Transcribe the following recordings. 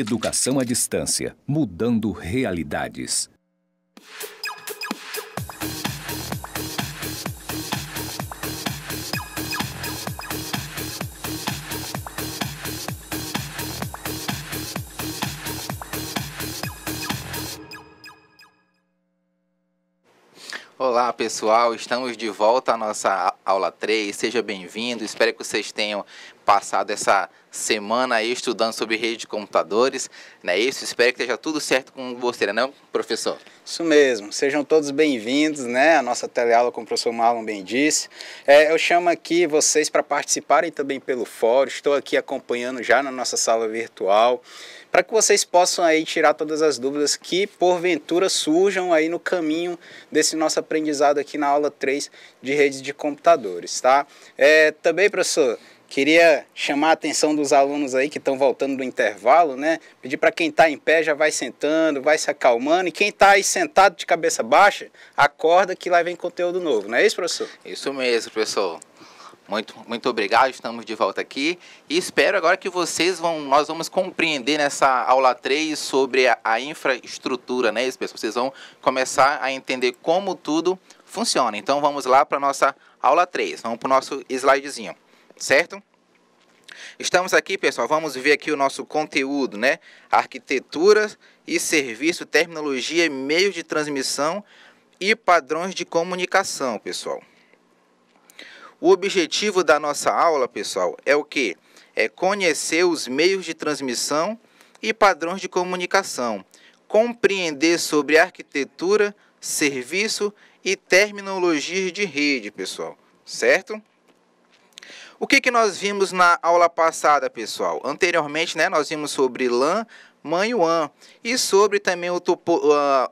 Educação à distância, mudando realidades. Olá pessoal, estamos de volta à nossa aula 3. Seja bem-vindo. Espero que vocês tenham passado essa semana aí estudando sobre rede de computadores, não é isso? Espero que esteja tudo certo com você, não é, professor? Isso mesmo. Sejam todos bem-vindos, né? A nossa teleaula, como o professor Marlon bem disse. É, eu chamo aqui vocês para participarem também pelo fórum. Estou aqui acompanhando já na nossa sala virtual para que vocês possam aí tirar todas as dúvidas que porventura surjam aí no caminho desse nosso aprendizado aqui na aula 3 de redes de computadores, tá? É, também, professor, Queria chamar a atenção dos alunos aí que estão voltando do intervalo, né? Pedir para quem está em pé já vai sentando, vai se acalmando. E quem está aí sentado de cabeça baixa, acorda que lá vem conteúdo novo, não é isso, professor? Isso mesmo, professor. Muito, muito obrigado, estamos de volta aqui e espero agora que vocês vão, nós vamos compreender nessa aula 3 sobre a, a infraestrutura, né, pessoal? Vocês vão começar a entender como tudo funciona. Então vamos lá para a nossa aula 3, vamos para o nosso slidezinho, certo? Estamos aqui, pessoal, vamos ver aqui o nosso conteúdo, né? Arquitetura e serviço, terminologia, meios de transmissão e padrões de comunicação, pessoal. O objetivo da nossa aula, pessoal, é o que? É conhecer os meios de transmissão e padrões de comunicação, compreender sobre arquitetura, serviço e terminologias de rede, pessoal, certo? O que, que nós vimos na aula passada, pessoal? Anteriormente, né, nós vimos sobre LAN, MAN e e sobre também topo,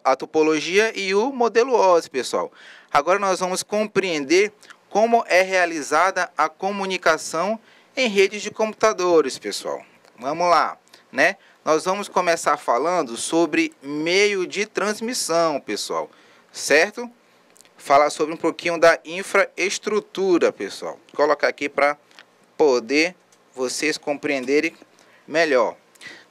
a topologia e o modelo OSI, pessoal. Agora nós vamos compreender como é realizada a comunicação em redes de computadores, pessoal. Vamos lá, né? Nós vamos começar falando sobre meio de transmissão, pessoal, certo? Falar sobre um pouquinho da infraestrutura, pessoal. Vou colocar aqui para poder vocês compreenderem melhor.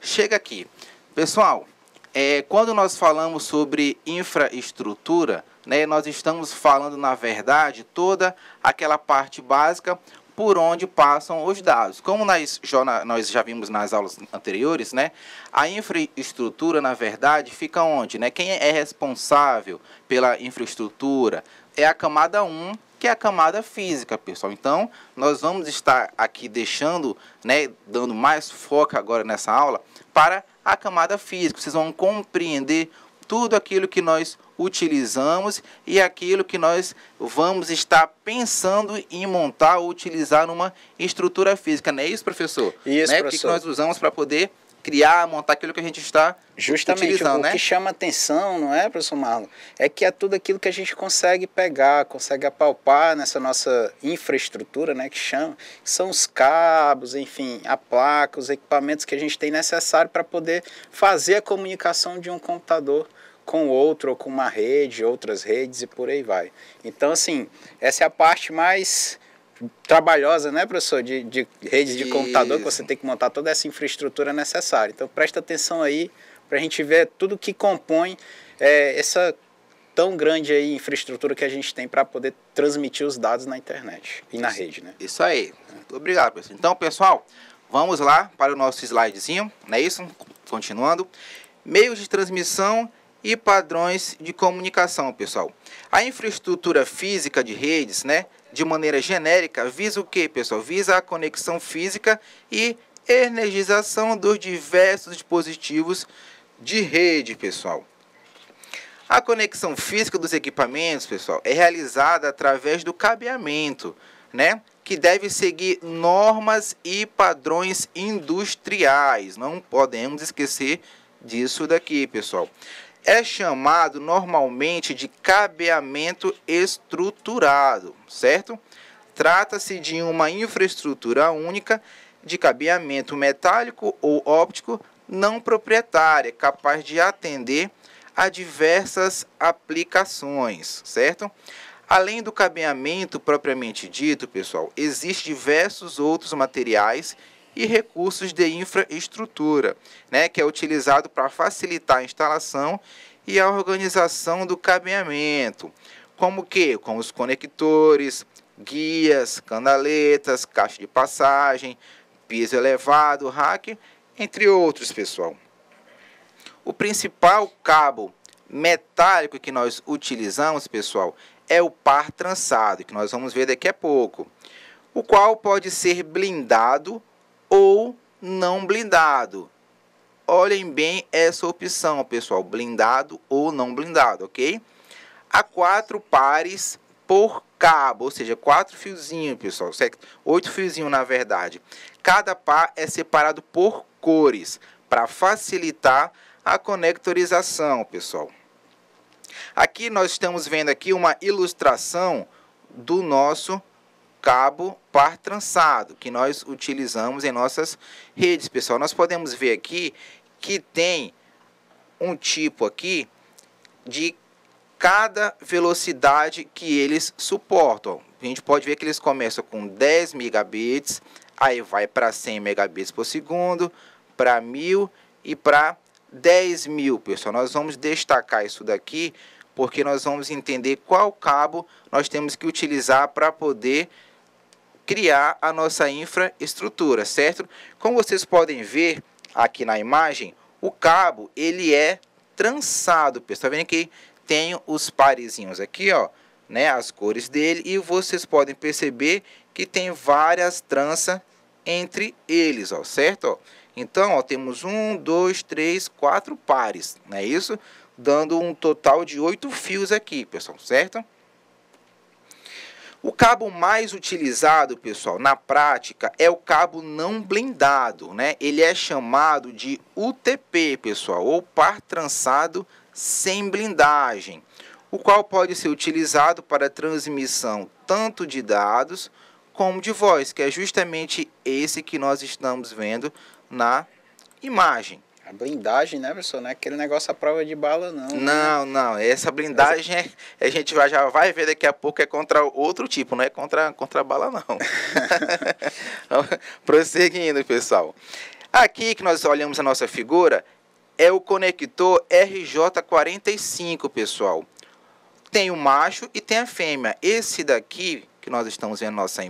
Chega aqui. Pessoal, é, quando nós falamos sobre infraestrutura, né, nós estamos falando, na verdade, toda aquela parte básica por onde passam os dados. Como nós já, nós já vimos nas aulas anteriores, né, a infraestrutura, na verdade, fica onde? Né? Quem é responsável pela infraestrutura é a camada 1, que é a camada física, pessoal. Então, nós vamos estar aqui deixando, né, dando mais foco agora nessa aula para a camada física. Vocês vão compreender tudo aquilo que nós utilizamos e aquilo que nós vamos estar pensando em montar ou utilizar numa estrutura física. Não é isso, professor? Isso, né? professor. O que nós usamos para poder criar, montar aquilo que a gente está Justamente, utilizando, o né? que chama atenção, não é, professor Marlon? É que é tudo aquilo que a gente consegue pegar, consegue apalpar nessa nossa infraestrutura, né, que chama, que são os cabos, enfim, a placa, os equipamentos que a gente tem necessário para poder fazer a comunicação de um computador com outro, ou com uma rede, outras redes e por aí vai. Então, assim, essa é a parte mais trabalhosa, né, professor, de, de redes de computador, que você tem que montar toda essa infraestrutura necessária. Então, presta atenção aí para a gente ver tudo que compõe é, essa tão grande aí infraestrutura que a gente tem para poder transmitir os dados na internet e na Isso, rede, né? Isso aí. Muito obrigado, pessoal. Então, pessoal, vamos lá para o nosso slidezinho, não é isso? Continuando. Meios de transmissão e padrões de comunicação, pessoal. A infraestrutura física de redes, né, de maneira genérica, visa o que, pessoal? Visa a conexão física e energização dos diversos dispositivos de rede, pessoal. A conexão física dos equipamentos, pessoal, é realizada através do cabeamento, né? Que deve seguir normas e padrões industriais. Não podemos esquecer disso daqui, pessoal. É chamado normalmente de cabeamento estruturado, certo? Trata-se de uma infraestrutura única de cabeamento metálico ou óptico não proprietária, capaz de atender a diversas aplicações, certo? Além do cabeamento propriamente dito, pessoal, existem diversos outros materiais e recursos de infraestrutura, né, que é utilizado para facilitar a instalação e a organização do cabeamento, como que? Como os conectores, guias, canaletas, caixa de passagem, piso elevado, rack, entre outros, pessoal. O principal cabo metálico que nós utilizamos, pessoal, é o par trançado, que nós vamos ver daqui a pouco, o qual pode ser blindado ou não blindado. Olhem bem essa opção, pessoal, blindado ou não blindado, ok? Há quatro pares por cabo, ou seja, quatro fiozinhos, pessoal, certo? Oito fiozinhos, na verdade. Cada par é separado por cores, para facilitar a conectorização, pessoal. Aqui nós estamos vendo aqui uma ilustração do nosso cabo par trançado, que nós utilizamos em nossas redes, pessoal. Nós podemos ver aqui que tem um tipo aqui de cada velocidade que eles suportam. A gente pode ver que eles começam com 10 megabits, aí vai para 100 megabits por segundo, para 1000 e para 10 mil, pessoal. Nós vamos destacar isso daqui porque nós vamos entender qual cabo nós temos que utilizar para poder criar a nossa infraestrutura, certo? Como vocês podem ver aqui na imagem, o cabo ele é trançado, pessoal. Tá vendo que tem os parezinhos aqui, ó, né, as cores dele e vocês podem perceber que tem várias tranças entre eles, ó, certo? Então, ó, temos um, dois, três, quatro pares, não é isso? Dando um total de oito fios aqui, pessoal, certo? O cabo mais utilizado, pessoal, na prática é o cabo não blindado, né? Ele é chamado de UTP, pessoal, ou par trançado sem blindagem, o qual pode ser utilizado para transmissão tanto de dados como de voz, que é justamente esse que nós estamos vendo na imagem. A blindagem, né, professor? Não é aquele negócio à prova de bala, não. Né? Não, né? não. Essa blindagem é, a gente vai, já vai ver daqui a pouco é contra outro tipo, não é contra, contra a bala, não. Prosseguindo, pessoal. Aqui que nós olhamos a nossa figura, é o conector RJ45, pessoal. Tem o macho e tem a fêmea. Esse daqui, que nós estamos vendo nossa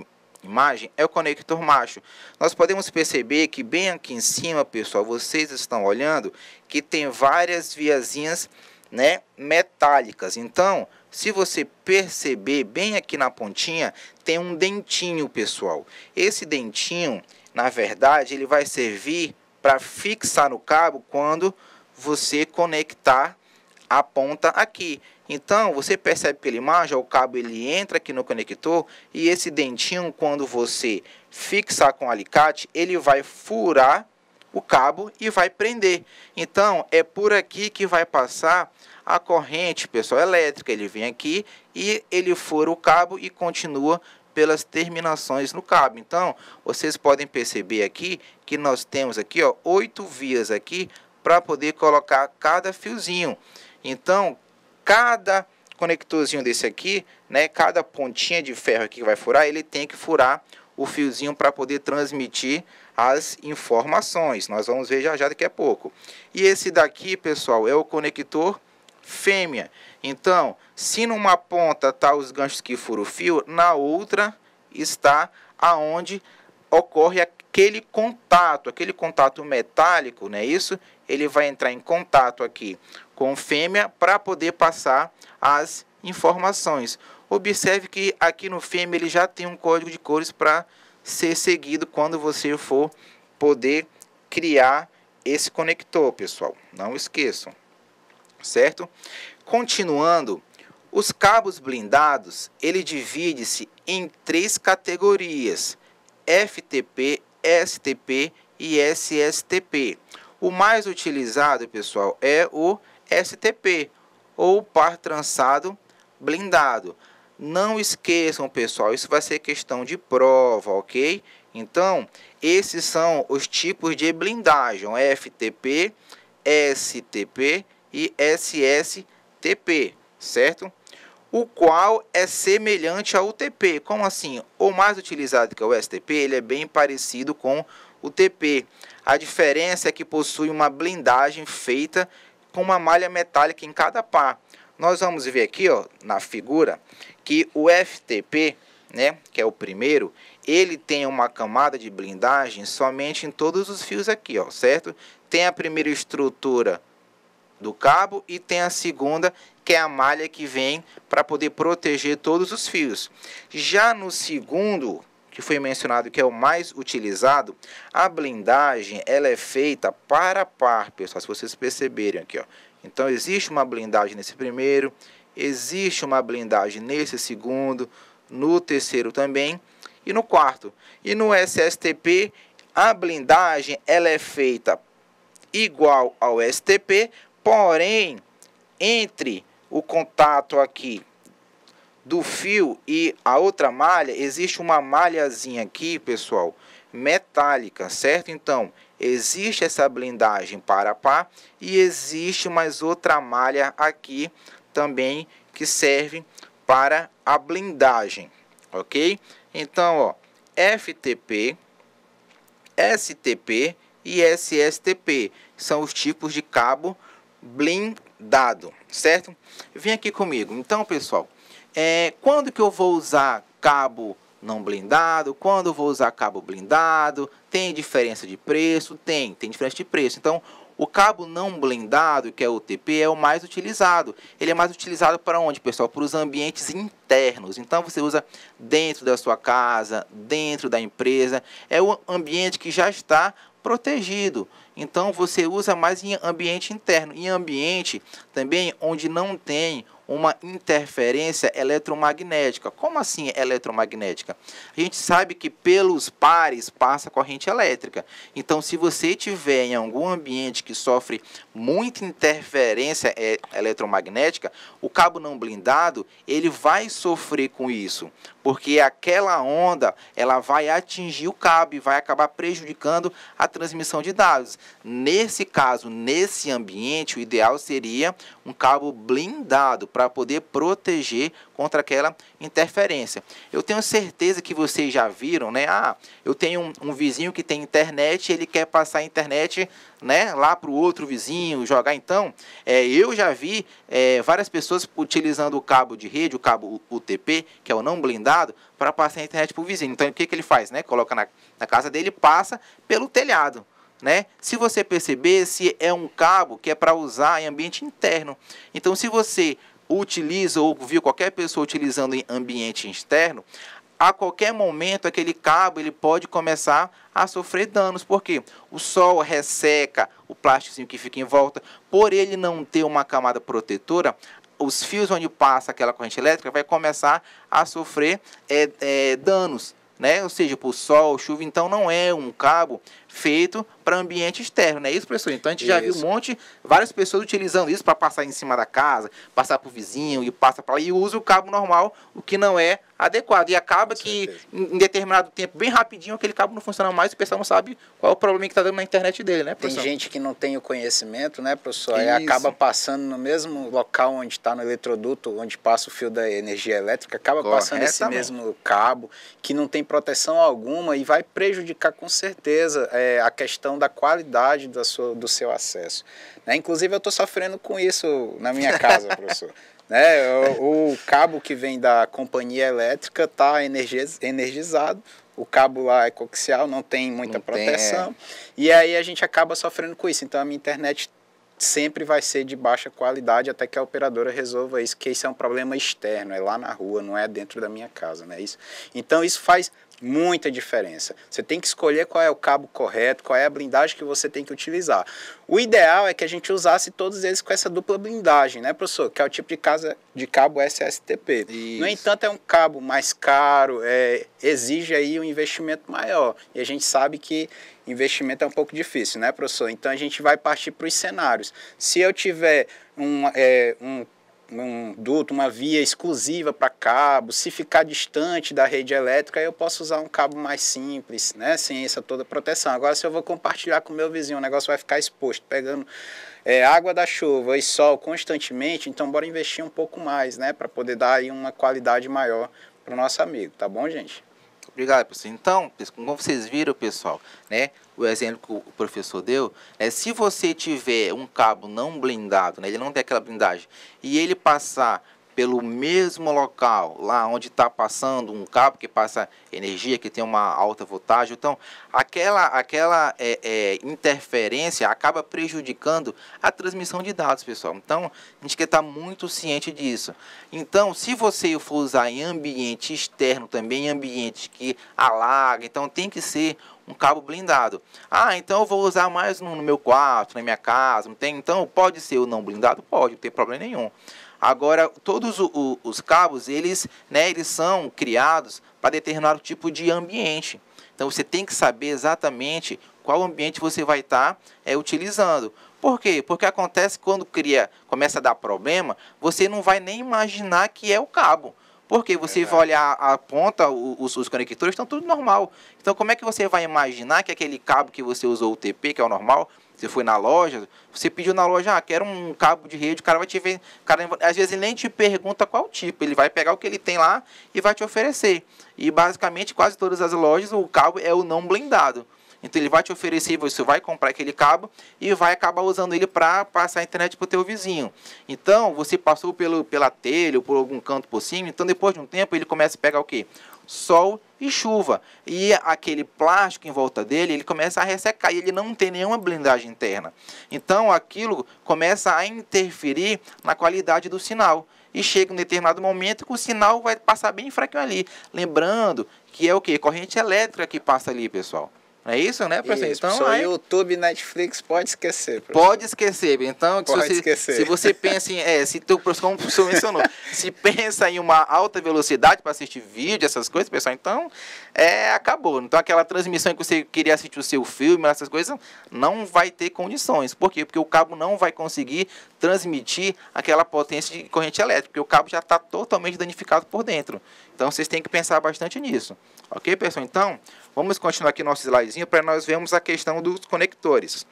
imagem, é o conector macho. Nós podemos perceber que bem aqui em cima, pessoal, vocês estão olhando, que tem várias viazinhas né, metálicas. Então, se você perceber bem aqui na pontinha, tem um dentinho, pessoal. Esse dentinho, na verdade, ele vai servir para fixar no cabo quando você conectar a ponta aqui. Então, você percebe pela imagem, o cabo ele entra aqui no conector e esse dentinho, quando você fixar com o alicate, ele vai furar o cabo e vai prender. Então, é por aqui que vai passar a corrente, pessoal, elétrica. Ele vem aqui e ele fura o cabo e continua pelas terminações no cabo. Então, vocês podem perceber aqui que nós temos aqui, ó, oito vias aqui para poder colocar cada fiozinho. Então, cada conectorzinho desse aqui, né, cada pontinha de ferro aqui que vai furar, ele tem que furar o fiozinho para poder transmitir as informações. Nós vamos ver já já daqui a pouco. E esse daqui, pessoal, é o conector fêmea. Então, se numa ponta tá os ganchos que furam o fio, na outra está aonde ocorre aquele contato, aquele contato metálico, não é isso? Ele vai entrar em contato aqui com fêmea para poder passar as informações. Observe que aqui no fêmea ele já tem um código de cores para ser seguido quando você for poder criar esse conector, pessoal. Não esqueçam certo? Continuando, os cabos blindados, ele divide-se em três categorias: FTP, STP e SSTP. O mais utilizado, pessoal, é o STP, ou par trançado blindado. Não esqueçam, pessoal, isso vai ser questão de prova, ok? Então, esses são os tipos de blindagem: FTP, STP e SSTP, certo? O qual é semelhante ao UTP. Como assim? O mais utilizado que é o STP, ele é bem parecido com UTP. A diferença é que possui uma blindagem feita com uma malha metálica em cada par. Nós vamos ver aqui, ó, na figura, que o FTP, né, que é o primeiro, ele tem uma camada de blindagem somente em todos os fios aqui, ó, certo? Tem a primeira estrutura do cabo e tem a segunda, que é a malha que vem para poder proteger todos os fios. Já no segundo, que foi mencionado que é o mais utilizado, a blindagem ela é feita para par, pessoal, se vocês perceberem aqui, ó. Então existe uma blindagem nesse primeiro, existe uma blindagem nesse segundo, no terceiro também e no quarto. E no SSTP, a blindagem ela é feita igual ao STP, porém entre o contato aqui do fio e a outra malha, existe uma malhazinha aqui, pessoal, metálica, certo? Então, existe essa blindagem para pá e existe mais outra malha aqui também que serve para a blindagem, ok? Então, ó, FTP, STP e SSTP são os tipos de cabo blindado, certo? Vem aqui comigo. Então, pessoal, é, quando que eu vou usar cabo não blindado? Quando eu vou usar cabo blindado? Tem diferença de preço? Tem, tem diferença de preço. Então, o cabo não blindado, que é o TP, é o mais utilizado. Ele é mais utilizado para onde, pessoal? Para os ambientes internos. Então você usa dentro da sua casa, dentro da empresa. É o ambiente que já está protegido. Então você usa mais em ambiente interno. Em ambiente também onde não tem uma interferência eletromagnética. Como assim eletromagnética? A gente sabe que pelos pares passa corrente elétrica. Então, se você tiver em algum ambiente que sofre muita interferência é, eletromagnética, o cabo não blindado ele vai sofrer com isso, porque aquela onda ela vai atingir o cabo e vai acabar prejudicando a transmissão de dados. Nesse caso, nesse ambiente, o ideal seria um cabo blindado para poder proteger contra aquela interferência. Eu tenho certeza que vocês já viram, né? Ah, eu tenho um, um vizinho que tem internet, ele quer passar a internet né, lá para o outro vizinho jogar. Então, é, eu já vi é, várias pessoas utilizando o cabo de rede, o cabo UTP, que é o não blindado, para passar a internet para o vizinho. Então, o que, que ele faz? Né? Coloca na, na casa dele passa pelo telhado. Né? Se você perceber, se é um cabo que é para usar em ambiente interno. Então, se você utiliza ou viu qualquer pessoa utilizando em ambiente externo, a qualquer momento aquele cabo ele pode começar a sofrer danos, porque o sol resseca o plástico que fica em volta, por ele não ter uma camada protetora, os fios onde passa aquela corrente elétrica vai começar a sofrer é, é, danos, né? Ou seja, por sol, chuva, então não é um cabo feito para ambiente externo, não é isso, professor? Então a gente isso. já viu um monte, várias pessoas utilizando isso para passar em cima da casa, passar para o vizinho e passa para lá e usa o cabo normal, o que não é adequado. E acaba Com que certeza. em determinado tempo, bem rapidinho, aquele cabo não funciona mais e o pessoal não sabe qual é o problema que está dando na internet dele, né, professor? Tem gente que não tem o conhecimento, né, professor? E acaba passando no mesmo local onde está no eletroduto, onde passa o fio da energia elétrica, acaba passando esse mesmo cabo que não tem proteção alguma e vai prejudicar com certeza é, a questão da qualidade da sua, do seu acesso. Né? Inclusive, eu estou sofrendo com isso na minha casa, professor. Né? O, o, cabo que vem da companhia elétrica está energizado, o cabo lá é coaxial, não tem muita não proteção. Tem, é. E aí a gente acaba sofrendo com isso. Então a minha internet sempre vai ser de baixa qualidade até que a operadora resolva isso, que isso é um problema externo, é lá na rua, não é dentro da minha casa, né? Isso. Então isso faz muita diferença. Você tem que escolher qual é o cabo correto, qual é a blindagem que você tem que utilizar. O ideal é que a gente usasse todos eles com essa dupla blindagem, né, professor? Que é o tipo de, casa, de cabo SSTP. Isso. No entanto, é um cabo mais caro, é, exige aí um investimento maior. E a gente sabe que investimento é um pouco difícil, né, professor? Então a gente vai partir para os cenários. Se eu tiver um, é, um um duto, uma via exclusiva para cabo, se ficar distante da rede elétrica, eu posso usar um cabo mais simples, né, sem essa toda proteção. Agora, se eu vou compartilhar com meu vizinho, o negócio vai ficar exposto, pegando é, água da chuva e sol constantemente, então bora investir um pouco mais, né, para poder dar aí uma qualidade maior para o nosso amigo, tá bom, gente? Obrigado, professor. Então, como vocês viram, pessoal, né, o exemplo que o professor deu, é se você tiver um cabo não blindado, né, ele não tem aquela blindagem, e ele passar pelo mesmo local, lá onde está passando um cabo que passa energia, que tem uma alta voltagem. Então, aquela, aquela é, é, interferência acaba prejudicando a transmissão de dados, pessoal. Então, a gente quer estar tá muito ciente disso. Então, se você for usar em ambiente externo também, em ambiente que alaga, então tem que ser um cabo blindado. Ah, então eu vou usar mais no, no meu quarto, na minha casa, não tem? Então, pode ser o não blindado? Pode, não tem problema nenhum. Agora, todos o, os cabos, eles, né, eles são criados para determinado tipo de ambiente. Então, você tem que saber exatamente qual ambiente você vai estar tá, é, utilizando. Por quê? Porque acontece quando cria, começa a dar problema, você não vai nem imaginar que é o cabo. Porque você vai olhar a ponta, os, os conectores estão tudo normal. Então, como é que você vai imaginar que aquele cabo que você usou o TP, que é o normal, você foi na loja, você pediu na loja, ah, quero um cabo de rede, o cara vai te ver. Cara, às vezes ele nem te pergunta qual tipo, ele vai pegar o que ele tem lá e vai te oferecer. E basicamente, quase todas as lojas, o cabo é o não blindado. Então ele vai te oferecer, você vai comprar aquele cabo e vai acabar usando ele para passar a internet para o teu vizinho. Então você passou pelo, pela telha ou por algum canto por cima, então depois de um tempo ele começa a pegar o quê? Sol e chuva. E aquele plástico em volta dele, ele começa a ressecar e ele não tem nenhuma blindagem interna. Então aquilo começa a interferir na qualidade do sinal. E chega um determinado momento que o sinal vai passar bem fraquinho ali. Lembrando que é o que? Corrente elétrica que passa ali, pessoal. É isso, né, professor? Isso, então, aí, YouTube, Netflix, pode esquecer. Professor. Pode esquecer. Então, pode se, você, esquecer. se você pensa em, é, se tu, como o professor mencionou, se pensa em uma alta velocidade para assistir vídeo, essas coisas, pessoal, então, é, acabou. Então, aquela transmissão que você queria assistir o seu filme, essas coisas, não vai ter condições. Por quê? Porque o cabo não vai conseguir transmitir aquela potência de corrente elétrica, porque o cabo já está totalmente danificado por dentro. Então, vocês têm que pensar bastante nisso. Ok, pessoal? Então, Vamos continuar aqui nosso slidezinho para nós vermos a questão dos conectores.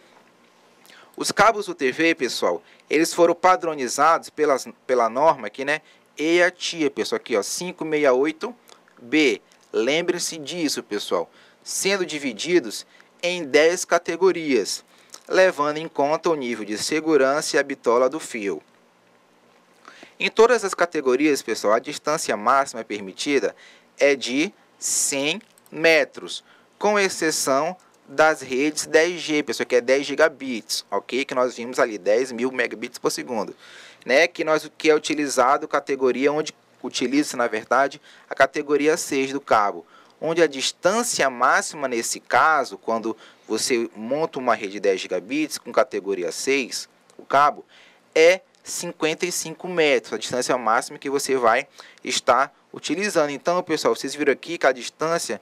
Os cabos UTV, pessoal, eles foram padronizados pela, pela norma aqui, né? EATIA, pessoal, aqui, ó, 568B. Lembre-se disso, pessoal. Sendo divididos em 10 categorias, levando em conta o nível de segurança e a bitola do fio. Em todas as categorias, pessoal, a distância máxima permitida é de 100 metros, com exceção das redes 10G, pessoal, que é 10 gigabits, ok? Que nós vimos ali, 10 mil megabits por segundo, né? Que, nós, que é utilizado categoria onde utiliza, na verdade, a categoria 6 do cabo, onde a distância máxima nesse caso, quando você monta uma rede 10 gigabits com categoria 6, o cabo, é 55 metros, a distância máxima que você vai estar utilizando. Então, pessoal, vocês viram aqui que a distância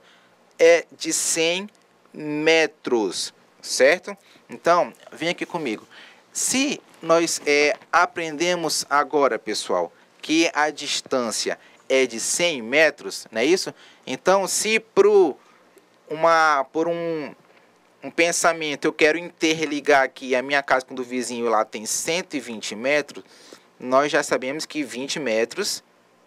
é de 100 metros, certo? Então, vem aqui comigo. Se nós é, aprendemos agora, pessoal, que a distância é de 100 metros, não é isso? Então, se pro uma, por um, um pensamento eu quero interligar aqui a minha casa com o do vizinho lá tem 120 metros, nós já sabemos que 20 metros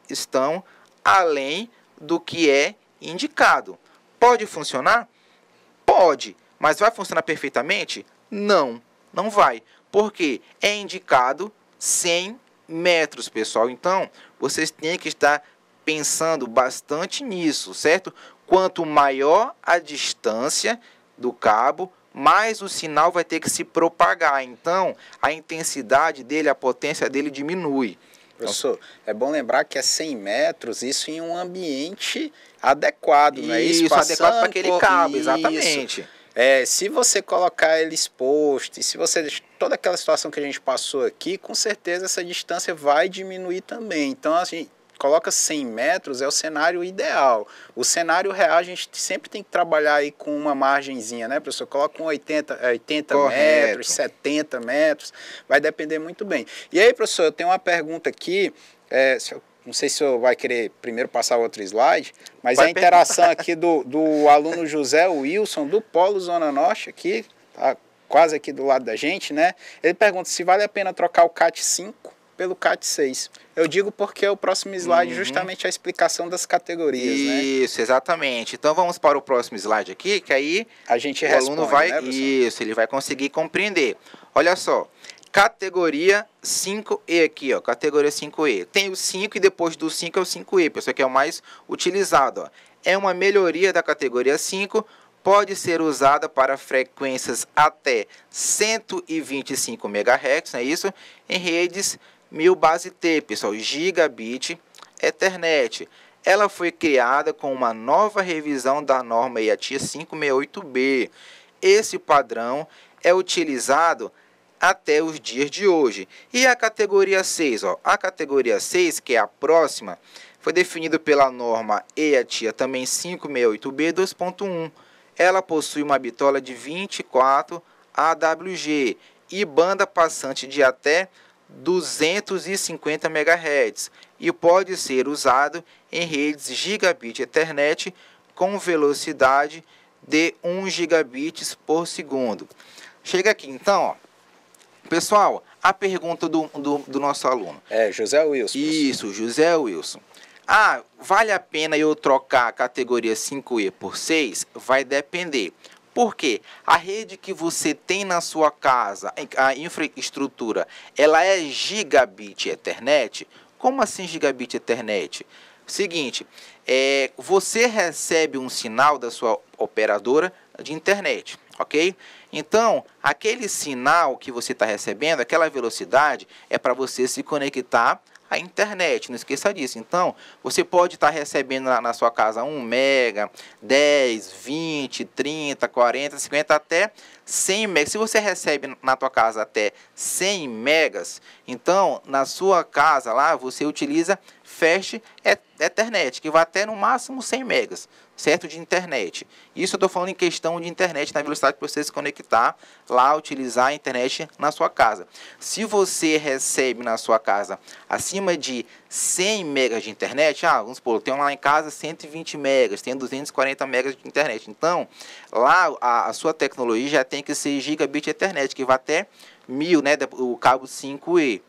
estão além do que é indicado. Pode funcionar? Pode, mas vai funcionar perfeitamente? Não, não vai. Porque é indicado 100 metros, pessoal. Então, vocês têm que estar pensando bastante nisso, certo? Quanto maior a distância do cabo, mais o sinal vai ter que se propagar. Então, a intensidade dele, a potência dele diminui. Professor, é bom lembrar que é 100 metros, isso em um ambiente adequado, isso, né? Isso, adequado para aquele cabo, exatamente. É, se você colocar ele exposto, e se você. toda aquela situação que a gente passou aqui, com certeza essa distância vai diminuir também. Então, assim, coloca 100 metros é o cenário ideal. O cenário real a gente sempre tem que trabalhar aí com uma margenzinha, né, professor? Coloca com 80, 80 metros, 70 metros, vai depender muito bem. E aí, professor, eu tenho uma pergunta aqui, é, não sei se eu vai querer primeiro passar outro slide, mas vai a interação perguntar. aqui do, do aluno José Wilson, do Polo Zona Norte aqui, tá quase aqui do lado da gente, né? Ele pergunta se vale a pena trocar o CAT 5 pelo CAT 6. Eu digo porque o próximo slide uhum. justamente a explicação das categorias, Isso, né? Isso, exatamente. Então vamos para o próximo slide aqui, que aí a gente o responde, aluno vai né, isso, ele vai conseguir compreender. Olha só, categoria 5E aqui, ó, categoria 5E. Tem o 5 e depois do 5 é o 5E, pessoal, que é o mais utilizado, ó. É uma melhoria da categoria 5 pode ser usada para frequências até 125 MHz, não é isso? Em redes 1000 base T, pessoal, gigabit Ethernet. Ela foi criada com uma nova revisão da norma IATIA 568B. Esse padrão é utilizado até os dias de hoje. E a categoria 6, ó, a categoria 6, que é a próxima, foi definida pela norma EATIA também 568B 2.1 ela possui uma bitola de 24 AWG e banda passante de até 250 MHz e pode ser usado em redes gigabit Ethernet com velocidade de 1 gigabits por segundo. Chega aqui então, ó. Pessoal, a pergunta do, do, do nosso aluno. É, José Wilson. Isso, José Wilson. Ah, vale a pena eu trocar a categoria 5E por 6? Vai depender. Por quê? A rede que você tem na sua casa, a infraestrutura, ela é gigabit Ethernet? Como assim gigabit Ethernet? Seguinte, é, você recebe um sinal da sua operadora de internet, ok? Então, aquele sinal que você está recebendo, aquela velocidade, é para você se conectar a internet, não esqueça disso. Então, você pode estar recebendo na, na, sua casa 1 mega, 10, 20, 30, 40, 50, até 100 megas. Se você recebe na tua casa até 100 megas, então, na sua casa lá, você utiliza Fast Ethernet, que vai até no máximo 100 megas certo? De internet. Isso eu estou falando em questão de internet, na velocidade para você se conectar lá, utilizar a internet na sua casa. Se você recebe na sua casa acima de 100 megas de internet, ah, vamos supor, tenho lá em casa 120 megas, tenho 240 megas de internet. Então, lá a, a sua tecnologia já tem que ser gigabit Ethernet, que vai até 1000, né, o cabo 5E.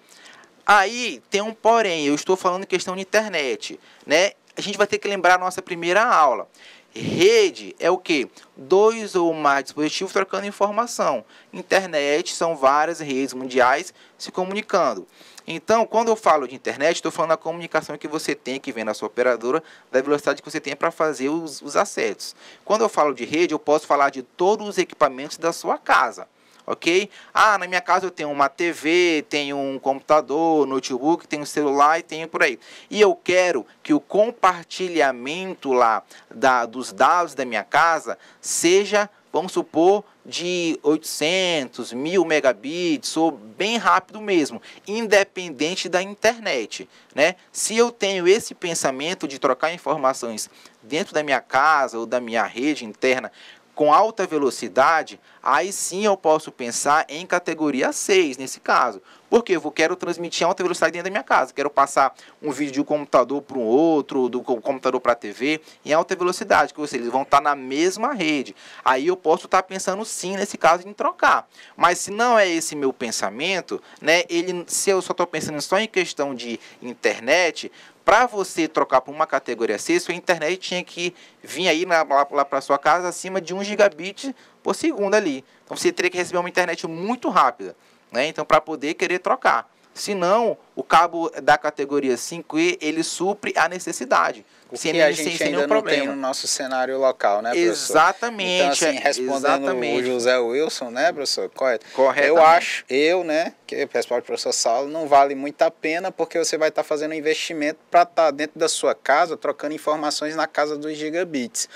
Aí tem um porém, eu estou falando em questão de internet, né? a gente vai ter que lembrar a nossa primeira aula. Rede é o que? Dois ou mais dispositivos trocando informação. Internet são várias redes mundiais se comunicando. Então, quando eu falo de internet, estou falando da comunicação que você tem, que vem na sua operadora, da velocidade que você tem para fazer os, os acessos. Quando eu falo de rede, eu posso falar de todos os equipamentos da sua casa ok? Ah, na minha casa eu tenho uma TV, tenho um computador, notebook, tenho um celular e tenho por aí. E eu quero que o compartilhamento lá da, dos dados da minha casa seja, vamos supor, de 800, 1000 megabits ou bem rápido mesmo, independente da internet, né? Se eu tenho esse pensamento de trocar informações dentro da minha casa ou da minha rede interna com alta velocidade, aí sim eu posso pensar em categoria 6 nesse caso. Porque eu quero transmitir alta velocidade dentro da minha casa. Quero passar um vídeo de um computador para um outro, do computador para a TV, em alta velocidade, que eles vão estar na mesma rede. Aí eu posso estar pensando sim, nesse caso, em trocar. Mas se não é esse meu pensamento, né, ele, se eu só estou pensando só em questão de internet, para você trocar para uma categoria C, sua internet tinha que vir aí na, lá, lá para sua casa acima de 1 gigabit por segundo ali. Então você teria que receber uma internet muito rápida, né? Então para poder querer trocar. Senão, o cabo da categoria 5E, ele supre a necessidade. O sem, que a gente sem, ainda não problema. tem no nosso cenário local, né, professor? Exatamente. Então, assim, respondendo exatamente. o José Wilson, né, professor? Correto. Correto. Eu acho, eu, né, que responde o professor Saulo, não vale muito a pena porque você vai estar tá fazendo um investimento para estar tá dentro da sua casa, trocando informações na casa dos gigabits,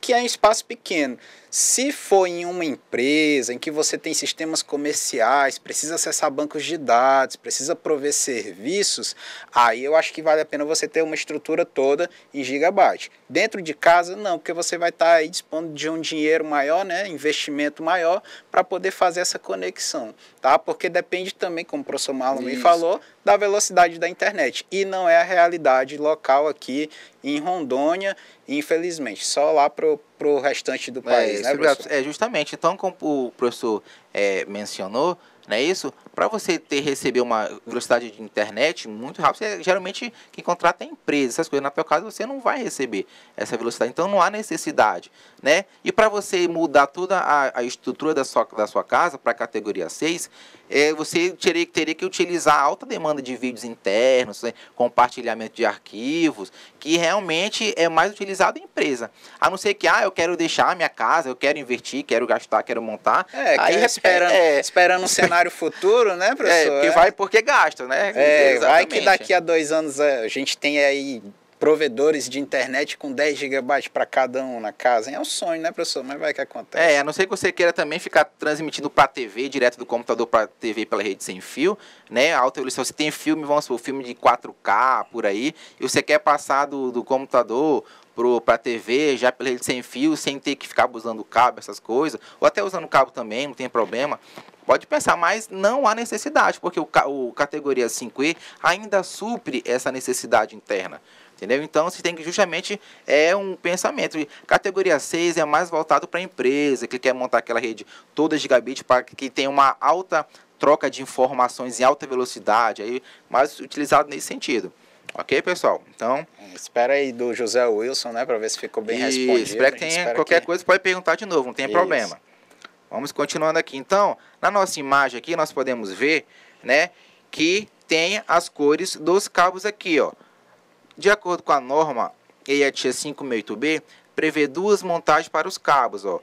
que é um espaço pequeno. Se for em uma empresa em que você tem sistemas comerciais, precisa acessar bancos de dados, precisa prover serviços, aí eu acho que vale a pena você ter uma estrutura toda em gigabyte. Dentro de casa, não, porque você vai estar tá aí dispondo de um dinheiro maior, né, investimento maior, para poder fazer essa conexão, tá? Porque depende também, como o professor Marlon me falou, da velocidade da internet. E não é a realidade local aqui em Rondônia, infelizmente. Só lá para o restante do país, é, né? É, justamente. Então, como o professor é, mencionou, não é isso? Para você ter receber uma velocidade de internet muito rápida, você, geralmente quem contrata é empresa, essas coisas. Na tua casa você não vai receber essa velocidade, então não há necessidade, né? E para você mudar toda a, a, estrutura da sua, da sua casa para a categoria 6, é, você teria, teria que utilizar alta demanda de vídeos internos, né? compartilhamento de arquivos, que realmente é mais utilizado em empresa. A não ser que, ah, eu quero deixar a minha casa, eu quero investir, quero gastar, quero montar. É, aí é, esperando, é, esperando um cenário futuro, né, professor? É, que vai porque gasta, né? É, vai que daqui a dois anos é, a gente tem aí provedores de internet com 10 GB para cada um na casa. É um sonho, né, professor? Mas vai que acontece. É, a não ser que você queira também ficar transmitindo para a TV, direto do computador para a TV pela rede sem fio, né? Alta velocidade. Você tem filme, vamos supor, filme de 4K por aí, e você quer passar do, do computador para a TV já pela rede sem fio, sem ter que ficar usando cabo, essas coisas, ou até usando cabo também, não tem problema. Pode pensar, mas não há necessidade, porque o, o categoria 5E ainda supre essa necessidade interna. Entendeu? Então, você tem que justamente é um pensamento. Categoria 6 é mais voltado para a empresa, que quer montar aquela rede toda gigabit para que tenha uma alta troca de informações em alta velocidade, aí mais utilizado nesse sentido. Ok, pessoal? Então. Espera aí do José Wilson, né? Para ver se ficou bem isso, respondido. Espero que tenha qualquer que... coisa, pode perguntar de novo, não tem isso. problema. Vamos continuando aqui. Então, na nossa imagem aqui, nós podemos ver, né? Que tem as cores dos cabos aqui, ó. De acordo com a norma EIATIA 568B, prevê duas montagens para os cabos. Ó.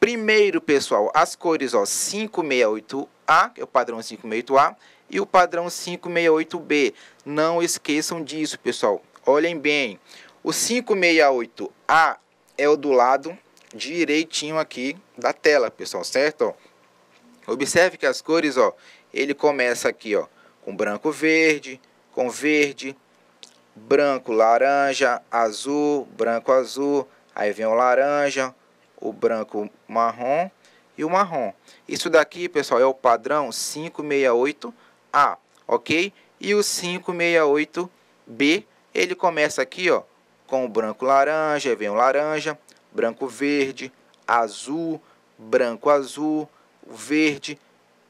Primeiro, pessoal, as cores ó, 568A, que é o padrão 568A, e o padrão 568B. Não esqueçam disso, pessoal. Olhem bem. O 568A é o do lado direitinho aqui da tela, pessoal, certo? Observe que as cores, ó, ele começa aqui, ó, com branco verde, com verde, branco, laranja, azul, branco, azul. Aí vem o laranja, o branco, marrom e o marrom. Isso daqui, pessoal, é o padrão 568A, ok? E o 568B, ele começa aqui, ó, com o branco, laranja, vem o laranja, branco, verde, azul, branco, azul, verde,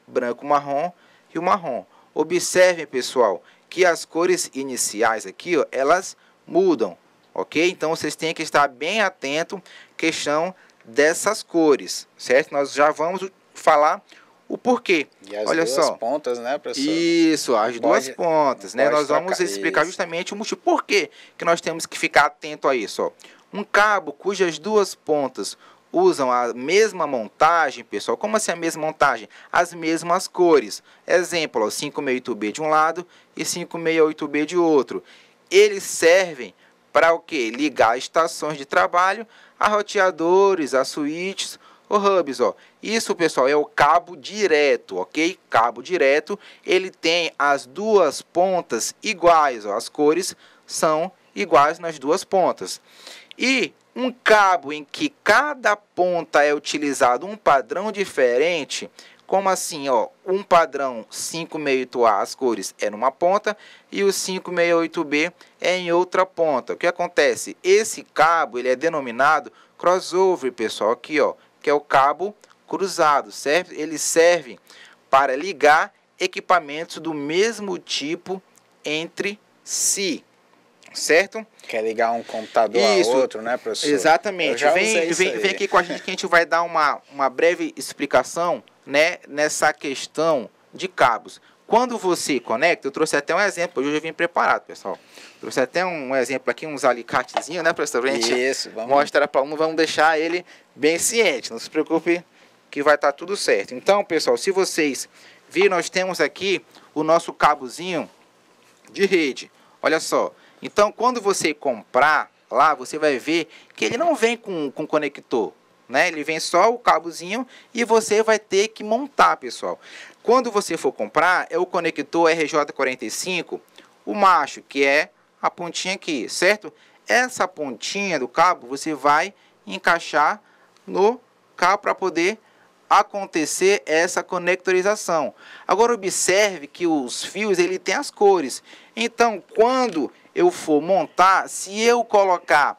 branco, marrom e o marrom. Observem, pessoal, que as cores iniciais aqui, ó, elas mudam, ok? Então vocês têm que estar bem atento questão dessas cores, certo? Nós já vamos falar o porquê. E as Olha duas só. pontas, né, professor? Isso, as pode, duas pontas, né? Nós vamos explicar isso. justamente o motivo. Por que nós temos que ficar atento a isso? Ó. Um cabo cujas duas pontas usam a mesma montagem, pessoal. Como assim a mesma montagem? As mesmas cores. Exemplo, ó, 568B de um lado e 568B de outro. Eles servem para o que? Ligar estações de trabalho a roteadores, a switches ou hubs. Ó. Isso, pessoal, é o cabo direto, ok? Cabo direto, ele tem as duas pontas iguais, ó. as cores são iguais nas duas pontas. E um cabo em que cada ponta é utilizado um padrão diferente, como assim, ó, um padrão 568A, as cores é numa ponta e o 568B é em outra ponta. O que acontece? Esse cabo, ele é denominado crossover, pessoal, aqui, ó, que é o cabo cruzado, certo? Ele serve para ligar equipamentos do mesmo tipo entre si certo? Quer ligar um computador isso, a outro, né, professor? Exatamente. Vem, vem, vem aqui com a gente que a gente vai dar uma, uma breve explicação né, nessa questão de cabos. Quando você conecta, eu trouxe até um exemplo, hoje eu já vim preparado, pessoal. Trouxe até um exemplo aqui, uns alicatezinhos, né, professor? Pra gente Isso, vamos. mostrar para um, vamos deixar ele bem ciente, não se preocupe que vai estar tá tudo certo. Então, pessoal, se vocês viram, nós temos aqui o nosso cabozinho de rede. Olha só, então, quando você comprar lá, você vai ver que ele não vem com, com conector. Né? Ele vem só o cabozinho e você vai ter que montar, pessoal. Quando você for comprar, é o conector RJ45, o macho, que é a pontinha aqui, certo? Essa pontinha do cabo você vai encaixar no cabo para poder acontecer essa conectorização. Agora observe que os fios ele tem as cores. Então, quando eu for montar, se eu colocar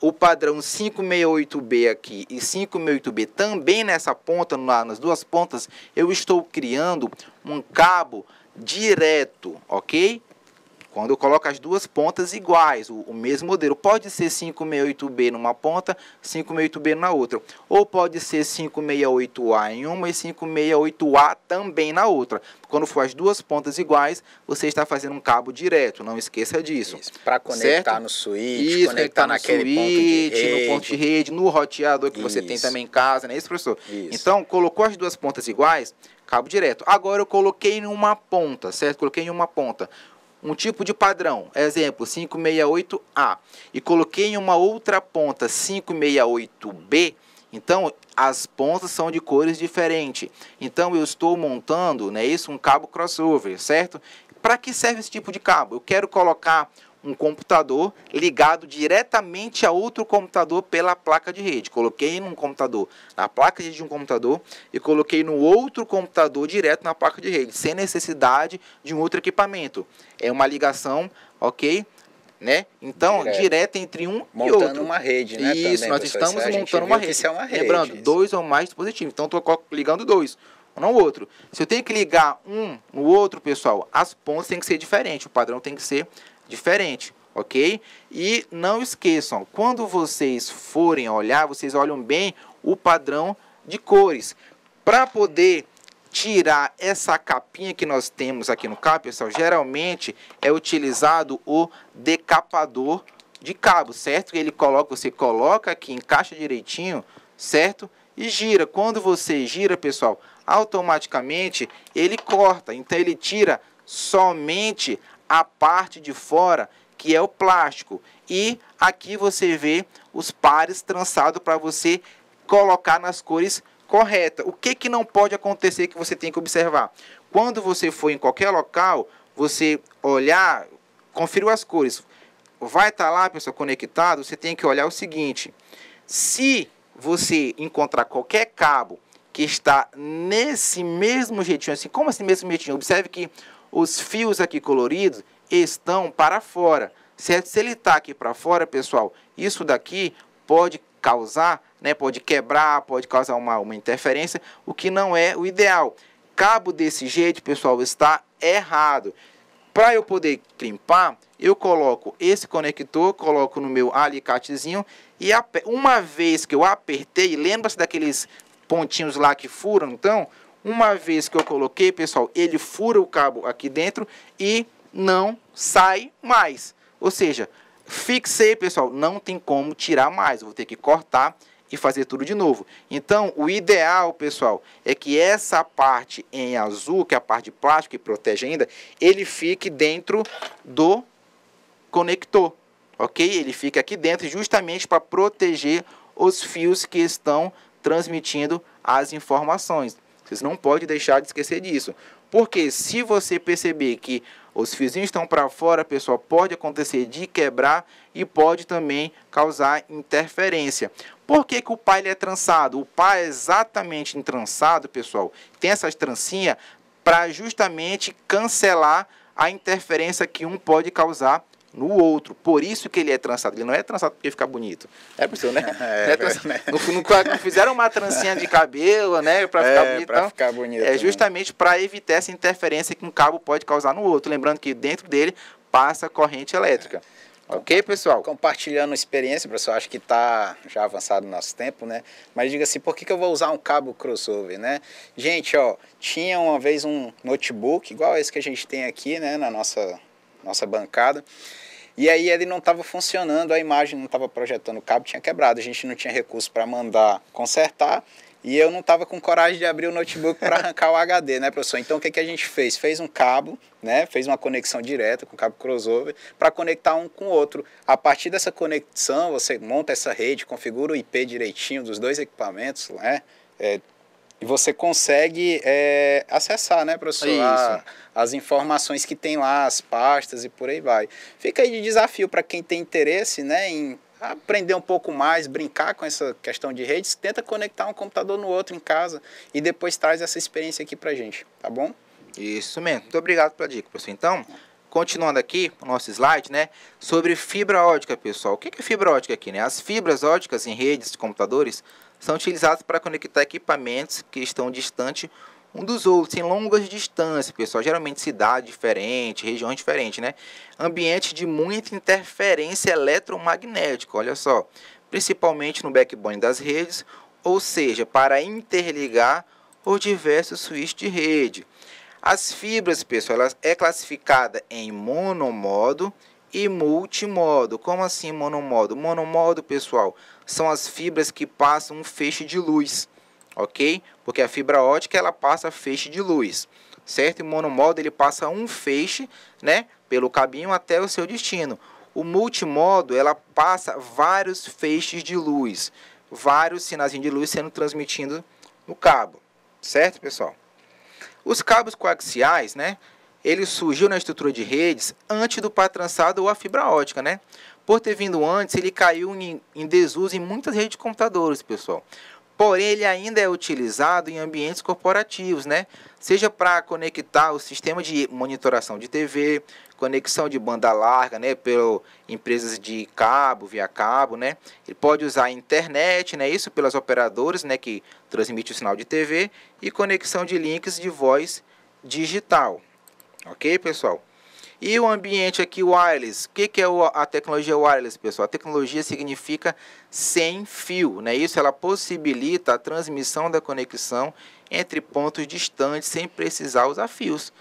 o padrão 568B aqui e 568B também nessa ponta, nas duas pontas, eu estou criando um cabo direto, ok? Quando eu coloco as duas pontas iguais, o, o mesmo modelo. Pode ser 568B numa ponta, 568B na outra. Ou pode ser 568A em uma e 568A também na outra. Quando for as duas pontas iguais, você está fazendo um cabo direto. Não esqueça disso. Para conectar certo? no switch, Isso, conectar, naquele switch, ponto de rede. no ponto de rede, no roteador que Isso. você tem também em casa, não é isso, professor? Isso. Então, colocou as duas pontas iguais, cabo direto. Agora eu coloquei em uma ponta, certo? Coloquei em uma ponta um tipo de padrão, exemplo 568A, e coloquei em uma outra ponta 568B, então as pontas são de cores diferentes. Então eu estou montando, né, isso um cabo crossover, certo? Para que serve esse tipo de cabo? Eu quero colocar um computador ligado diretamente a outro computador pela placa de rede. Coloquei num computador, na placa de rede de um computador, e coloquei no outro computador direto na placa de rede, sem necessidade de um outro equipamento. É uma ligação, ok? Né? Então, direto, direto entre um montando e outro. Montando uma rede, né? Isso, também, nós estamos montando uma rede. É uma rede. Lembrando, dois ou mais dispositivos. Então, estou ligando dois não o outro. Se eu tenho que ligar um no outro, pessoal, as pontas têm que ser diferentes, o padrão tem que ser diferente, ok? E não esqueçam, quando vocês forem olhar, vocês olham bem o padrão de cores. Para poder tirar essa capinha que nós temos aqui no cabo, pessoal, geralmente é utilizado o decapador de cabo, certo? Ele coloca, você coloca aqui, encaixa direitinho, certo? E gira. Quando você gira, pessoal, automaticamente ele corta. Então ele tira somente a parte de fora, que é o plástico. E aqui você vê os pares trançados para você colocar nas cores corretas. O que, que não pode acontecer que você tem que observar? Quando você for em qualquer local, você olhar, conferiu as cores, vai estar tá lá, pessoal, conectado, você tem que olhar o seguinte. Se você encontrar qualquer cabo que está nesse mesmo jeitinho, assim, como assim mesmo jeitinho? Observe que os fios aqui coloridos estão para fora, certo? Se ele está aqui para fora, pessoal, isso daqui pode causar, né, pode quebrar, pode causar uma, uma interferência, o que não é o ideal. Cabo desse jeito, pessoal, está errado. Para eu poder limpar, eu coloco esse conector, coloco no meu alicatezinho e uma vez que eu apertei, lembra-se daqueles pontinhos lá que furam, então, uma vez que eu coloquei, pessoal, ele fura o cabo aqui dentro e não sai mais. Ou seja, fixei, pessoal, não tem como tirar mais. Vou ter que cortar e fazer tudo de novo. Então, o ideal, pessoal, é que essa parte em azul, que é a parte de plástico que protege ainda, ele fique dentro do conector, ok? Ele fica aqui dentro justamente para proteger os fios que estão transmitindo as informações. Vocês não podem deixar de esquecer disso. Porque se você perceber que os fiozinhos estão para fora, pessoal, pode acontecer de quebrar e pode também causar interferência. Por que, que o pai é trançado? O pai é exatamente entrançado, pessoal. Tem essas trancinhas para justamente cancelar a interferência que um pode causar no outro. Por isso que ele é trançado. Ele não é trançado porque fica bonito. É por isso, né? É, é né? Não, não, fizeram uma trancinha de cabelo, né? Para ficar é, bonito. Pra então, ficar bonito. É né? justamente para evitar essa interferência que um cabo pode causar no outro. Lembrando que dentro dele passa corrente elétrica. Ok, pessoal? Compartilhando experiência, professor, acho que está já avançado o nosso tempo, né? Mas diga assim, por que, que eu vou usar um cabo crossover, né? Gente, ó, tinha uma vez um notebook, igual esse que a gente tem aqui, né, na nossa, nossa bancada, e aí ele não estava funcionando, a imagem não estava projetando, o cabo tinha quebrado, a gente não tinha recurso para mandar consertar e eu não estava com coragem de abrir o notebook para arrancar o HD, né, professor? Então o que, que a gente fez? Fez um cabo, né? Fez uma conexão direta com o cabo crossover para conectar um com o outro. A partir dessa conexão, você monta essa rede, configura o IP direitinho dos dois equipamentos, né? É, e você consegue é, acessar, né, professor, a, as informações que tem lá, as pastas e por aí vai. Fica aí de desafio para quem tem interesse né, em aprender um pouco mais, brincar com essa questão de redes, tenta conectar um computador no outro em casa e depois traz essa experiência aqui para gente, tá bom? Isso mesmo. Muito obrigado pela dica, professor. Então, continuando aqui, o nosso slide, né, sobre fibra ótica, pessoal. O que é fibra ótica aqui, né? As fibras óticas em redes de computadores são utilizadas para conectar equipamentos que estão distantes um dos outros, em longas distâncias, pessoal. Geralmente cidade diferente, regiões diferentes, né? Ambiente de muita interferência eletromagnética, olha só. Principalmente no backbone das redes, ou seja, para interligar os diversos switches de rede. As fibras, pessoal, ela é classificada em monomodo e multimodo. Como assim monomodo? Monomodo, pessoal, são as fibras que passam um feixe de luz, ok? Porque a fibra ótica ela passa feixe de luz, certo? E monomodo ele passa um feixe, né, pelo cabinho até o seu destino. O multimodo ela passa vários feixes de luz, vários sinais de luz sendo transmitidos no cabo, certo, pessoal? Os cabos coaxiais, né? Ele surgiu na estrutura de redes antes do par trançado ou a fibra ótica, né? Por ter vindo antes, ele caiu em, em desuso em muitas redes de computadores, pessoal. Porém, ele ainda é utilizado em ambientes corporativos, né? Seja para conectar o sistema de monitoração de TV, conexão de banda larga, né, pelo empresas de cabo, via cabo, né? Ele pode usar a internet, né, isso pelas operadoras, né, que transmite o sinal de TV e conexão de links de voz digital. OK, pessoal? E o ambiente aqui wireless, o que, que é a tecnologia wireless, pessoal? A tecnologia significa sem fio, né? Isso ela possibilita a transmissão da conexão entre pontos distantes sem precisar usar fios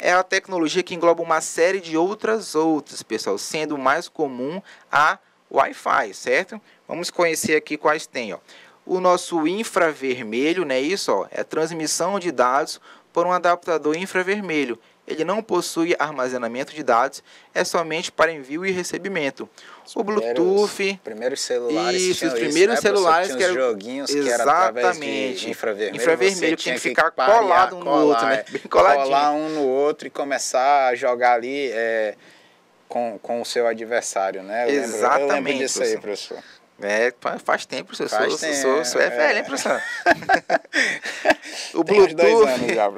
é a tecnologia que engloba uma série de outras outras, pessoal, sendo mais comum a Wi-Fi, certo? Vamos conhecer aqui quais tem, ó. O nosso infravermelho, né, isso, ó, é a transmissão de dados por um adaptador infravermelho. Ele não possui armazenamento de dados, é somente para envio e recebimento. Os o Bluetooth. Primeiros celulares. Isso, os primeiros isso, né, celulares que eram. joguinhos que era de infravermelho. Infravermelho tinha que ficar colado um colar, no outro, né? Bem coladinho. Colar um no outro e começar a jogar ali é, com, com o seu adversário, né? Eu exatamente. Lembro, eu lembro disso aí, professor. É, faz tempo, professor. Faz sou, tempo, sou, sou, é, é velho, hein, professor? o, Bluetooth, já,